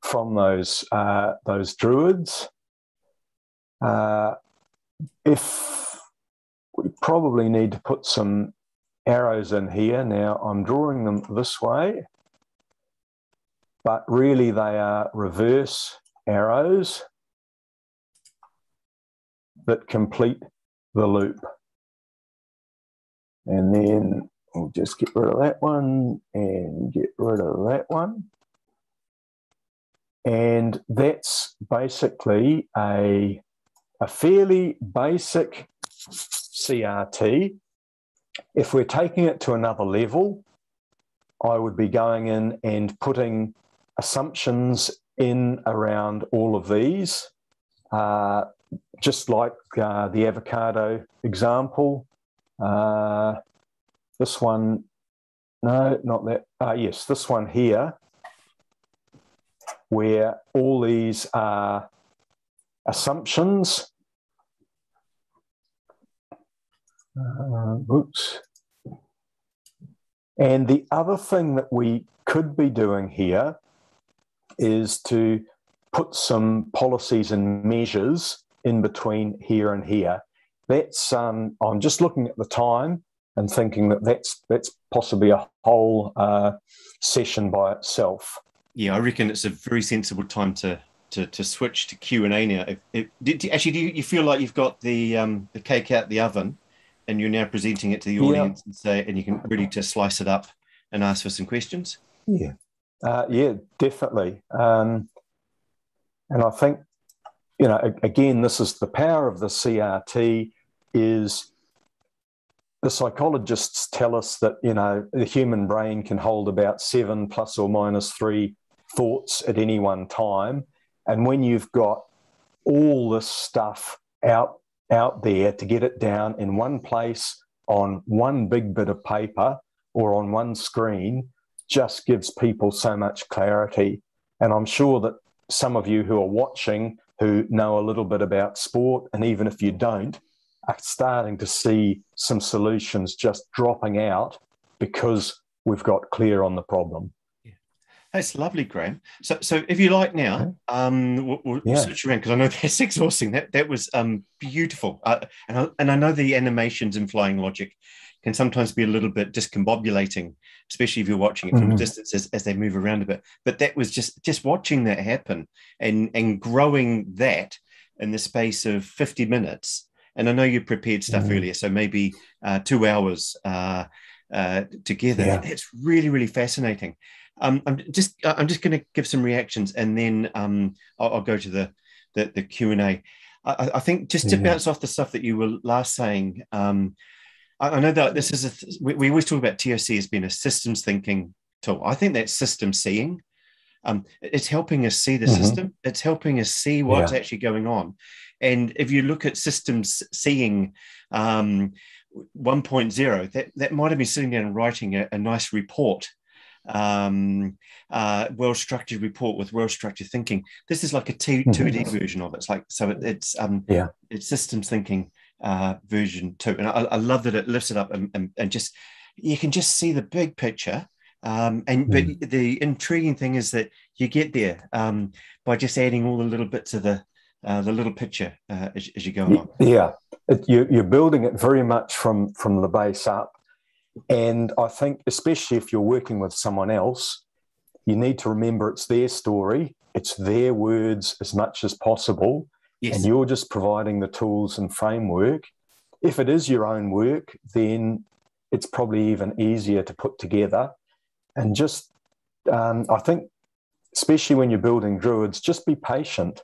from those uh, those druids. Uh, if we probably need to put some arrows in here now, I'm drawing them this way, but really they are reverse arrows that complete the loop. And then we'll just get rid of that one and get rid of that one. And that's basically a, a fairly basic CRT. If we're taking it to another level, I would be going in and putting assumptions in around all of these. Uh, just like uh, the avocado example, uh, this one, no, not that. Uh, yes, this one here, where all these are assumptions. Uh, oops. And the other thing that we could be doing here is to put some policies and measures in between here and here. That's um, I'm just looking at the time and thinking that that's that's possibly a whole uh, session by itself. Yeah, I reckon it's a very sensible time to to, to switch to Q and A now. If, if, did, actually, do you, you, feel like you've got the um, the cake out the oven, and you're now presenting it to the audience yeah. and say, and you can really just slice it up and ask for some questions? Yeah, uh, yeah, definitely. Um, and I think you know, again, this is the power of the CRT is the psychologists tell us that, you know, the human brain can hold about seven plus or minus three thoughts at any one time. And when you've got all this stuff out out there to get it down in one place on one big bit of paper or on one screen just gives people so much clarity. And I'm sure that some of you who are watching who know a little bit about sport, and even if you don't, are starting to see some solutions just dropping out because we've got clear on the problem. Yeah. That's lovely, Graham. So, so if you like now, um, we'll, we'll yeah. switch around because I know that's exhausting. That that was um, beautiful, uh, and I, and I know the animations in Flying Logic can sometimes be a little bit discombobulating, especially if you're watching it from mm-hmm. a distance as, as they move around a bit. But that was just just watching that happen and and growing that in the space of 50 minutes. And I know you prepared stuff mm-hmm. earlier, so maybe uh, two hours uh, uh, together. Yeah. It's really really fascinating. Um, I'm just I'm just going to give some reactions, and then um, I'll, I'll, go to the the, the Q and A. I, I think just to yeah. bounce off the stuff that you were last saying, um, I, know that this is a th- we, we, always talk about TOC as being a systems thinking tool. I think that's system seeing. Um, it's helping us see the mm-hmm. system. It's helping us see what's yeah. actually going on. And if you look at systems seeing um, 1.0, that, that might have been sitting down and writing a, a nice report um, uh, well structured report with well structured thinking. This is like a T, 2D mm-hmm. version of it. It's like so it, it's um, yeah it's systems thinking uh, version two. And I, I, love that it lifts it up and, and, and, just you can just see the big picture. Um, and mm. but the intriguing thing is that you get there um, by just adding all the little bits of the uh, the little picture uh, as, as you go along. Yeah, it, you, you're building it very much from from the base up, and I think especially if you're working with someone else, you need to remember it's their story, it's their words as much as possible, Yes. And you're just providing the tools and framework. If it is your own work, then it's probably even easier to put together. And just, um, I think, especially when you're building druids, just be patient.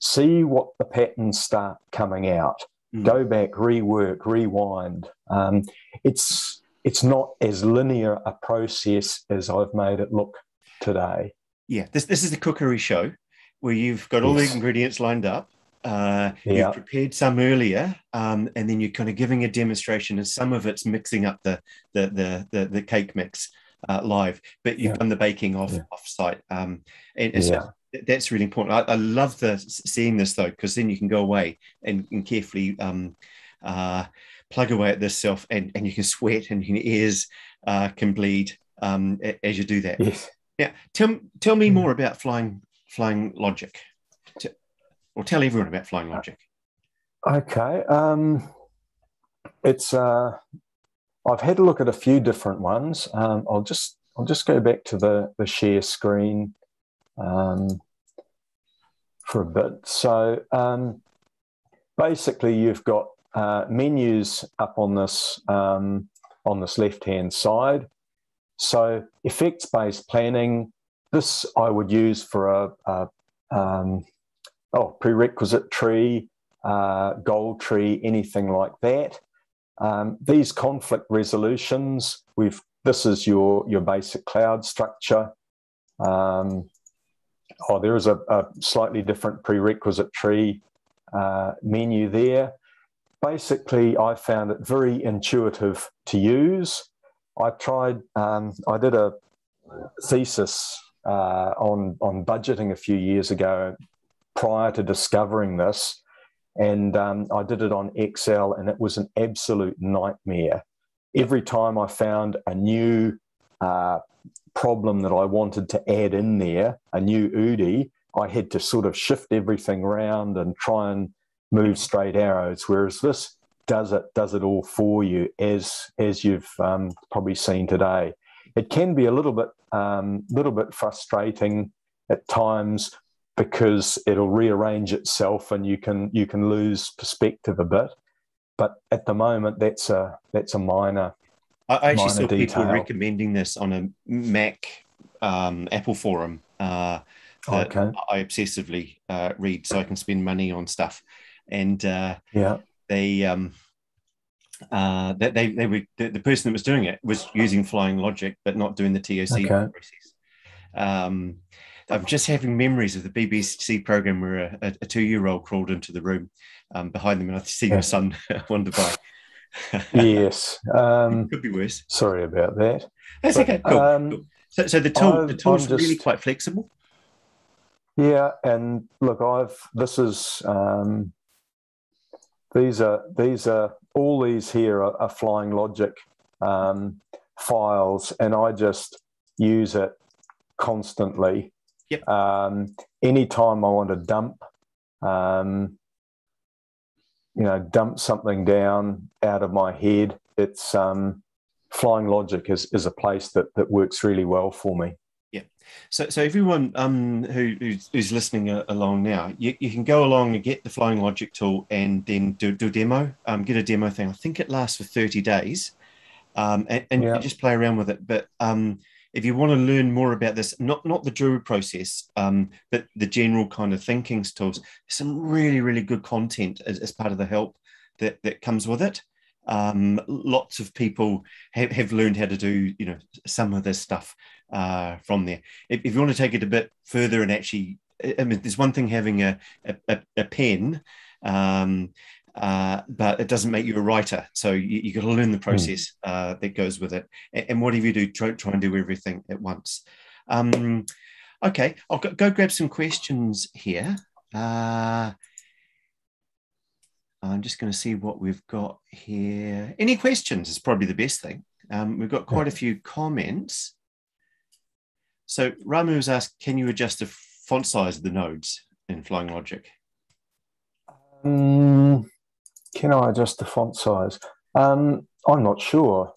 See what the patterns start coming out. Mm. Go back, rework, rewind. Um, it's it's not as linear a process as I've made it look today. Yeah, this this is the cookery show where you've got all yes. the ingredients lined up Uh, yeah. You've prepared some earlier, um, and then you're kind of giving a demonstration, and some of it's mixing up the the the the, the cake mix uh, live, but you've yeah. done the baking off yeah. off site, um, and, and so that's really important. I, I, love the seeing this though, because then you can go away and, and carefully um, uh, plug away at this self, and, and you can sweat, and your ears uh, can bleed um, as you do that. Yes. Yeah. Tell tell me more about flying flying logic or tell everyone about Flying Logic. Okay. Um, it's uh, I've had a look at a few different ones. Um, I'll just I'll just go back to the the share screen um, for a bit. So um, basically, you've got uh, menus up on this um, on this left hand side. So effects based planning. This I would use for a, a um, oh, prerequisite tree, uh, goal tree, anything like that. Um, these conflict resolutions, we've this is your your basic cloud structure. Um, oh, there is a, a, slightly different prerequisite tree uh, menu there. Basically, I found it very intuitive to use. I tried. Um, I did a thesis uh, on on budgeting a few years ago prior to discovering this. And um, I did it on Excel, and it was an absolute nightmare. Every time I found a new uh, problem that I wanted to add in there, a new UDE, I had to sort of shift everything around and try and move straight arrows. Whereas this does it does it all for you, as as you've um, probably seen today. It can be a little bit um, little bit frustrating at times because it'll rearrange itself and you can you can lose perspective a bit. But at the moment, that's a that's a minor. I actually minor saw detail. people recommending this on a Mac um, Apple forum. Uh, okay. I obsessively uh, read so I can spend money on stuff, and uh, yeah, they um, uh, they, they, they were the, the, person that was doing it was using Flying Logic, but not doing the TOC okay. process. Um, I'm just having memories of the BBC program where a, a, a two-year-old crawled into the room um, behind them, and I see my son wander by. yes, um, could be worse. Sorry about that. That's but, okay. Cool. Um, cool. So, so the tool, I've, the tool's just, really quite flexible. Yeah, and look, I've this is um, these are these are all these here are, are flying logic um, files, and I just use it constantly Yep. Um, anytime I want to dump, um, you know, dump something down out of my head, it's um, Flying Logic is, is a place that, that works really well for me. Yeah. So, so everyone um, who, who's, who's listening along now, you, you can go along and get the Flying Logic tool and then do, do a demo, um, get a demo thing. I think it lasts for 30 days um, and, and yeah. just play around with it. But um, if you want to learn more about this, not not the Druid process, um, but the general kind of thinking tools, some really really good content as, as part of the help that that comes with it. Um, lots of people have, have learned how to do you know some of this stuff uh, from there. If, if, you want to take it a bit further and actually, I mean, there's one thing having a a, a pen. Um, uh, but it doesn't make you a writer. So you, you got to learn the hmm. process uh, that goes with it. And, and, whatever you do, try, try and do everything at once. Um, okay, I'll go, go, grab some questions here. Uh, I'm just going to see what we've got here. Any questions is probably the best thing. Um, we've got quite a few comments. So Ramu has asked, can you adjust the font size of the nodes in Flying Logic? Um, can I adjust the font size? Um, I'm not sure.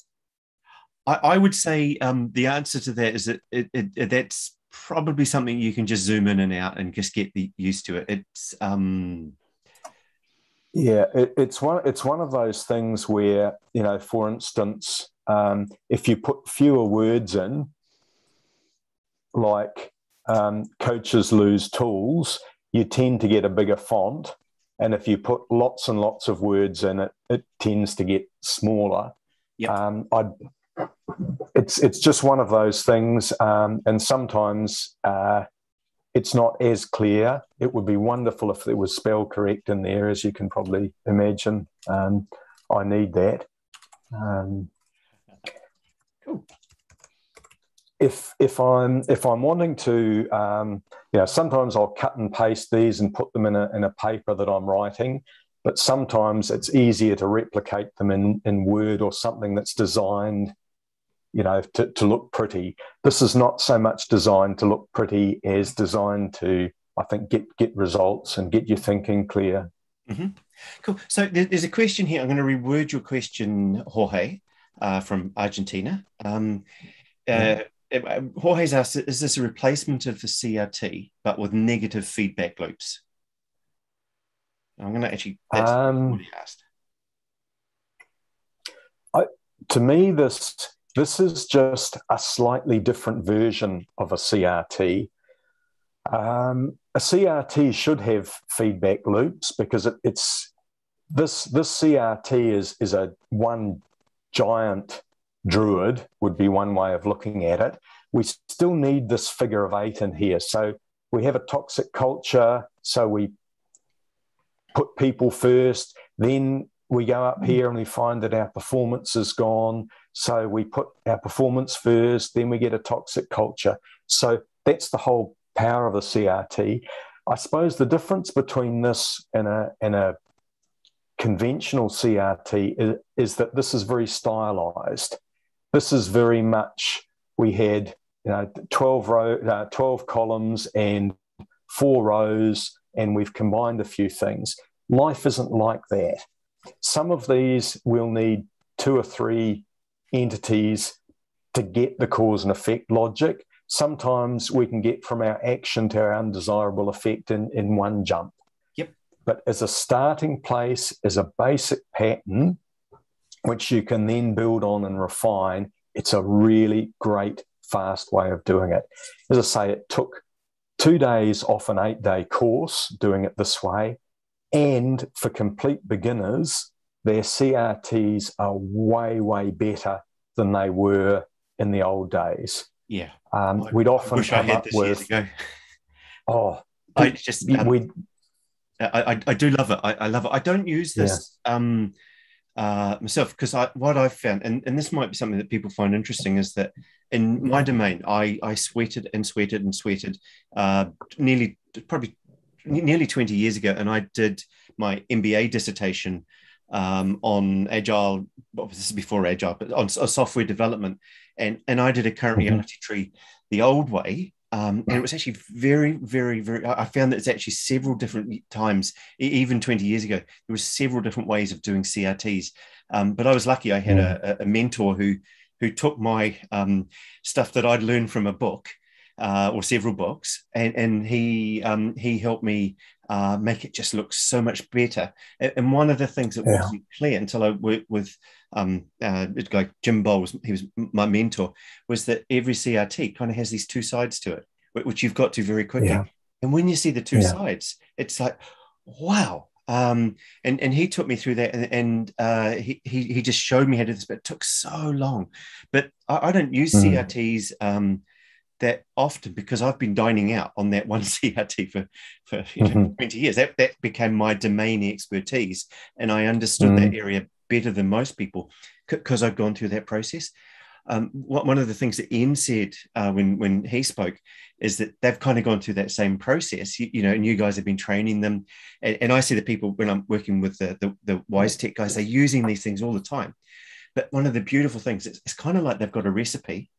I, I would say um, the answer to that is that it, it, it, that's probably something you can just zoom in and out and just get the, used to it. It's um... yeah, it's one it's one of those things where you know, for instance, um, if you put fewer words in, like um, coaches lose tools, you tend to get a bigger font and if you put lots and lots of words in it, it tends to get smaller. Yep. Um, I, it's it's just one of those things, um, and sometimes uh, it's not as clear. It would be wonderful if there was spell correct in there, as you can probably imagine. Um, I need that. Um, cool. If if I'm if I'm wanting to, um, you know, sometimes I'll cut and paste these and put them in a in a paper that I'm writing. But sometimes it's easier to replicate them in in Word or something that's designed you know, to, to look pretty. This is not so much designed to look pretty as designed to, I think, get get results and get your thinking clear. Mm-hmm. Cool. So there's a question here. I'm going to reword your question, Jorge, uh, from Argentina. Um, uh, Jorge's asked, is this a replacement of the CRT, but with negative feedback loops? I'm going to actually, that's um, what he asked. I, to me, this this is just a slightly different version of a CRT. Um, a CRT should have feedback loops because it, it's this this CRT is is a one giant druid would be one way of looking at it. We still need this figure of eight in here. So we have a toxic culture. So we put people first. Then we go up here and we find that our performance is gone. So we put our performance first, then we get a toxic culture. So that's the whole power of the CRT. I suppose the difference between this and a and a conventional CRT is, is that this is very stylized. This is very much we had you know 12 row uh, 12 columns and four rows and we've combined a few things. Life isn't like that. Some of these will need two or three entities to get the cause and effect logic. Sometimes we can get from our action to our undesirable effect in, in one jump. Yep. But as a starting place, as a basic pattern, which you can then build on and refine, it's a really great, fast way of doing it. As I say, it took two days off an eight day course doing it this way. And for complete beginners, their CRTs are way, way better than they were in the old days. Yeah. Um, I, we'd often come up with. Oh, I just um, we. I, I do love it. I, I love it. I don't use this yeah. um, uh, myself because I, what I've found, and, and this might be something that people find interesting, is that in my domain, I, I sweated and sweated and sweated uh, nearly, probably nearly 20 years ago. And I did my MBA dissertation um, on agile. Well, this is before agile, but on, on, software development. And and I did a current mm-hmm. reality tree the old way. Um, and it was actually very, very, very. I found that it's actually several different times, even 20 years ago, there was several different ways of doing CRTs. Um, but I was lucky; I had mm. a, a, mentor who who took my um, stuff that I'd learned from a book uh, or several books, and, and he um, he helped me uh, make it just look so much better. And one of the things that yeah. wasn't clear until I worked with um, uh, guy Jim Bowles, he was my mentor, was that every CRT kind of has these two sides to it, which you've got to very quickly. Yeah. And when you see the two yeah. sides, it's like, wow. Um, and and he took me through that, and, and uh, he, he he just showed me how to do this, but it took so long. But I, I don't use mm. CRTs. Um, that often because I've been dining out on that one CRT for, for you know, mm-hmm. 20 years. That, that became my domain expertise. And I understood mm-hmm. that mm. area better than most people because I've gone through that process. Um, what, one of the things that Ian said uh, when, when he spoke is that they've kind of gone through that same process, you, you know, and you guys have been training them. And, and I see the people when I'm working with the, the, the WiseTech guys, they're using these things all the time. But one of the beautiful things, it's, it's kind of like they've got a recipe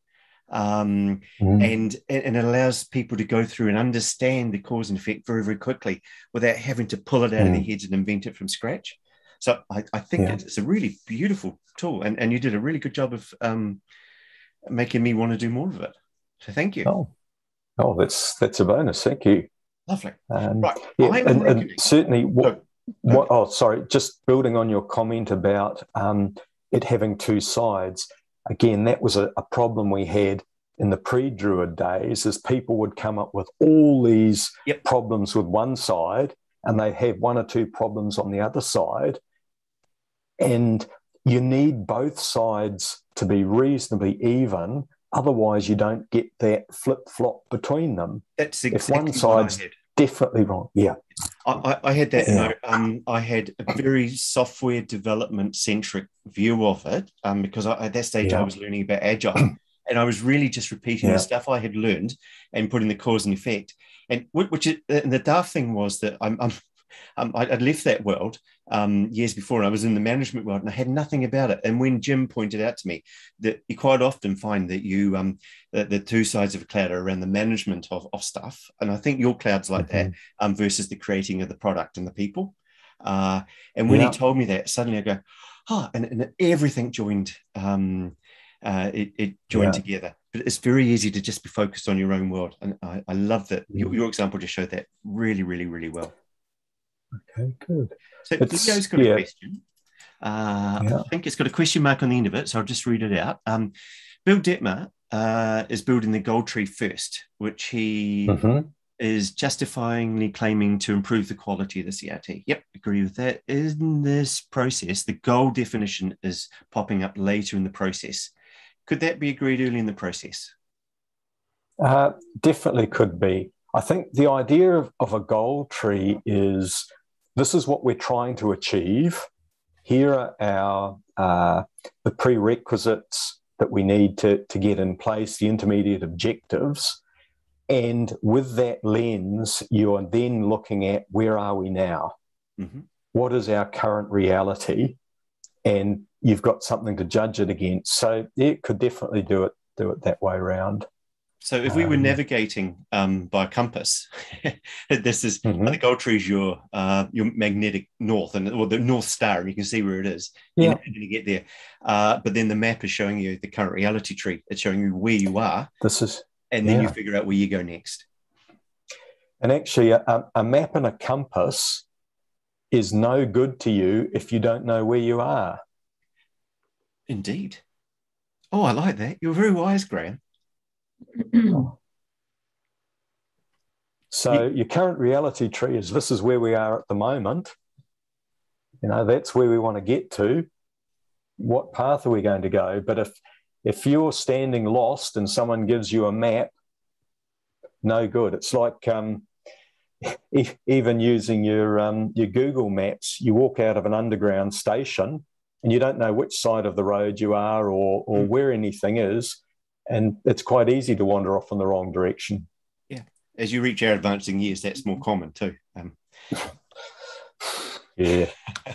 um, mm. and and it allows people to go through and understand the cause and effect very very quickly without having to pull it out mm. of their heads and invent it from scratch. So I, I think yeah. it's a really beautiful tool, and, and you did a really good job of um, making me want to do more of it. So thank you. Oh, oh, that's that's a bonus. Thank you. Lovely. Um, right. Yeah, and, and, certainly what, what oh sorry, just building on your comment about um, it having two sides again, that was a, a problem we had in the pre-Druid days, is people would come up with all these yep. problems with one side, and they have one or two problems on the other side, and you need both sides to be reasonably even otherwise you don't get that flip flop between them. That's If exactly one what I side's. Definitely wrong. Yeah. I, I, had that Yeah. note. Um, I had a very software development centric view of it um, because I, at that stage I was learning about agile and I was really just repeating Yeah. the stuff I had learned and putting the cause and effect. And wh- which is, and the daft thing was that I'm, I'm um, I, I'd left that world um, years before, and I was in the management world, and I had nothing about it. And when Jim pointed out to me that you quite often find that you um, that the two sides of a cloud are around the management of, of stuff, and I think your cloud's like that um, versus the creating of the product and the people. Uh, and when Yeah. he told me that, suddenly I go, oh, and, and everything joined. Um, uh, it, it joined Yeah. together. But it's very easy to just be focused on your own world, and I, I love that. Your, Mm. your example just showed that really, really, really well. Okay, good. So It's- Leo's got yeah. a question. Uh, Yeah. I think it's got a question mark on the end of it, so I'll just read it out. Um, Bill Dettmer uh, is building the Goal Tree first, which he Mhm. is justifyingly claiming to improve the quality of the CRT. Yep, agree with that. In this process, the goal definition is popping up later in the process. Could that be agreed early in the process? Uh, definitely could be. I think the idea of, of a goal tree is this is what we're trying to achieve. Here are our uh, the prerequisites that we need to, to get in place, the intermediate objectives. And with that lens, you are then looking at where are we now? Mhm. What is our current reality? And you've got something to judge it against. So it could definitely do it do it that way around. So if we were Um, navigating um, by compass, this is Mhm. the goal tree is your uh, your magnetic north and or the north star, and you can see where it is. You're Yeah. never going to get there. Uh, but then the map is showing you the current reality tree. It's showing you where you are, This is and then you figure out where you go next. And actually, a, a map and a compass is no good to you if you don't know where you are. Indeed. Oh, I like that. You're very wise, Graham. So your current reality tree is this is where we are at the moment. You know, that's where we want to get to. What path are we going to go? But if if you're standing lost and someone gives you a map, no good. It's like um, even using your um, your Google Maps. You walk out of an underground station and you don't know which side of the road you are or or Mm. where anything is, and it's quite easy to wander off in the wrong direction. Yeah, as you reach our advancing years, that's more common too. Um, Yeah.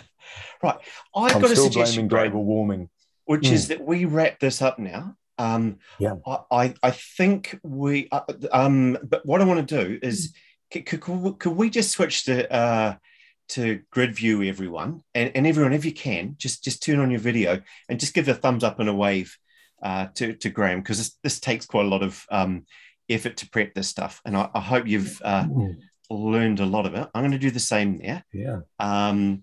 Right, I've I'm got a suggestion, blaming global warming. which is that we wrap this up now. Um, Yeah. I, I, I think we, uh, um, but what I want to do is, could, could, could we just switch to uh, to grid view, everyone, and, and everyone, if you can, just just turn on your video and just give a thumbs up and a wave uh, to to Graham because this, this takes quite a lot of um, effort to prep this stuff, and I, I hope you've uh, learned a lot of it. I'm going to do the same there. Yeah. Um,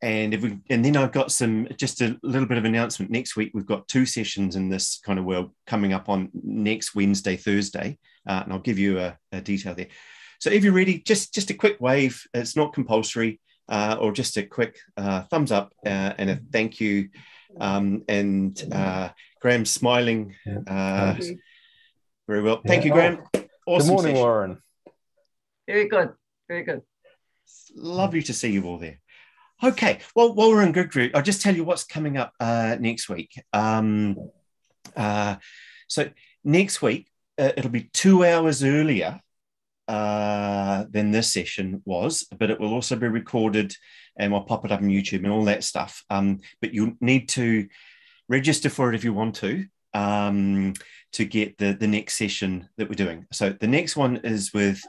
and if we, and then I've got some just a little bit of announcement. Next week we've got two sessions in this kind of world coming up on next Wednesday, Thursday, uh, and I'll give you a, a detail there. So if you're ready, just just a quick wave. It's not compulsory, uh, or just a quick uh, thumbs up uh, and a thank you. Um, and uh, Graham's smiling uh, very well. Thank Yeah. you, Graham. Awesome. Good morning, session. Warren. Very good. Very good. Lovely to see you all there. Okay, well, while we're in Good Group, I'll just tell you what's coming up uh, next week. Um, uh, so next week, uh, it'll be two hours earlier uh, than this session was, but it will also be recorded and we'll pop it up on YouTube and all that stuff. Um, but you'll need to register for it if you want to um, to get the, the next session that we're doing. So the next one is with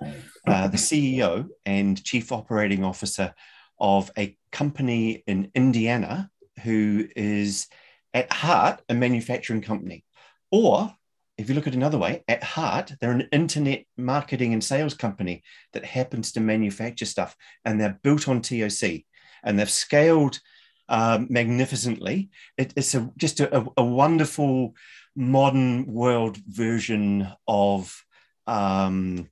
uh, the CEO and Chief Operating Officer of a company in Indiana who is at heart a manufacturing company. Or if you look at another way, at heart, they're an internet marketing and sales company that happens to manufacture stuff and they're built on TOC and they've scaled um, magnificently. It, it's a, just a, a wonderful modern world version of, um,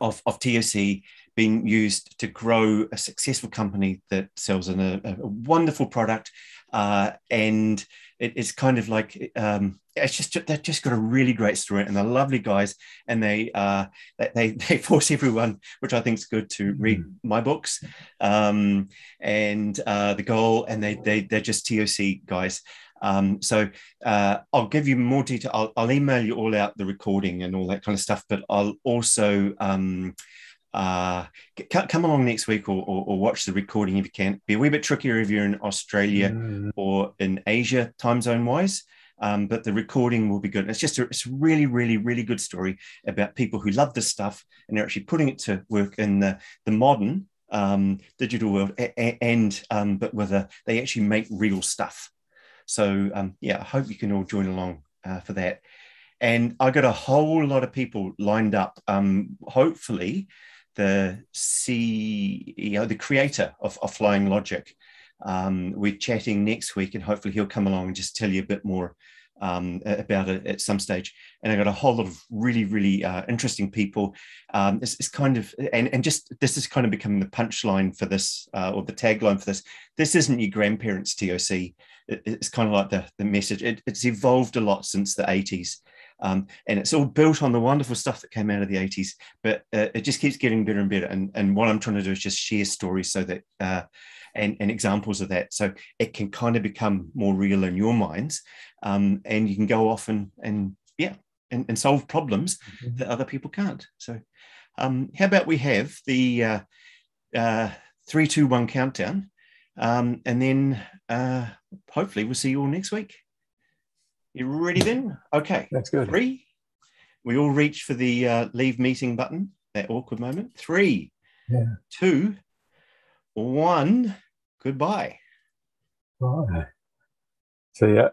of, of TOC being used to grow a successful company that sells an, a, a wonderful product uh, and it, it's kind of like um, it's just they've just got a really great story and they're lovely guys and they uh, they they force everyone which i think is good to read mm. my books um, and uh, the goal and they, they they're just toc guys um, so uh, I'll give you more detail. I'll, I'll, email you all out the recording and all that kind of stuff, but I'll also um, uh, come along next week or, or, or, watch the recording if you can. Be a wee bit trickier if you're in Australia mm. or in Asia time zone wise. Um, but the recording will be good. It's just a, it's a really, really, really good story about people who love this stuff and they're actually putting it to work in the, the modern um, digital world and um, but with a they actually make real stuff. So um, yeah, I hope you can all join along uh, for that. And I got a whole lot of people lined up. Um, hopefully, the CEO, the creator of, of Flying Logic, um, we're chatting next week, and hopefully he'll come along and just tell you a bit more um, about it at some stage. And I got a whole lot of really, really uh, interesting people. Um, it's, it's, kind of, and, and just this is kind of becoming the punchline for this, uh, or the tagline for this. This isn't your grandparents' TOC. It, it's kind of like the, the message. It, it's evolved a lot since the 80s. Um, and it's all built on the wonderful stuff that came out of the 80s, but uh, it just keeps getting better and better. And, and what I'm trying to do is just share stories so that uh, and, and examples of that. So it can kind of become more real in your minds. Um, and you can go off and, and yeah, and, and solve problems mm-hmm. that other people can't. So um, how about we have the uh, uh, three, two, one countdown. Um, and then uh, hopefully we'll see you all next week. You ready then? Okay. That's good. Three. We all reach for the uh, leave meeting button, that awkward moment. Three, yeah. two, one. Goodbye. Bye. See ya.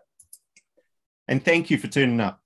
And thank you for tuning up.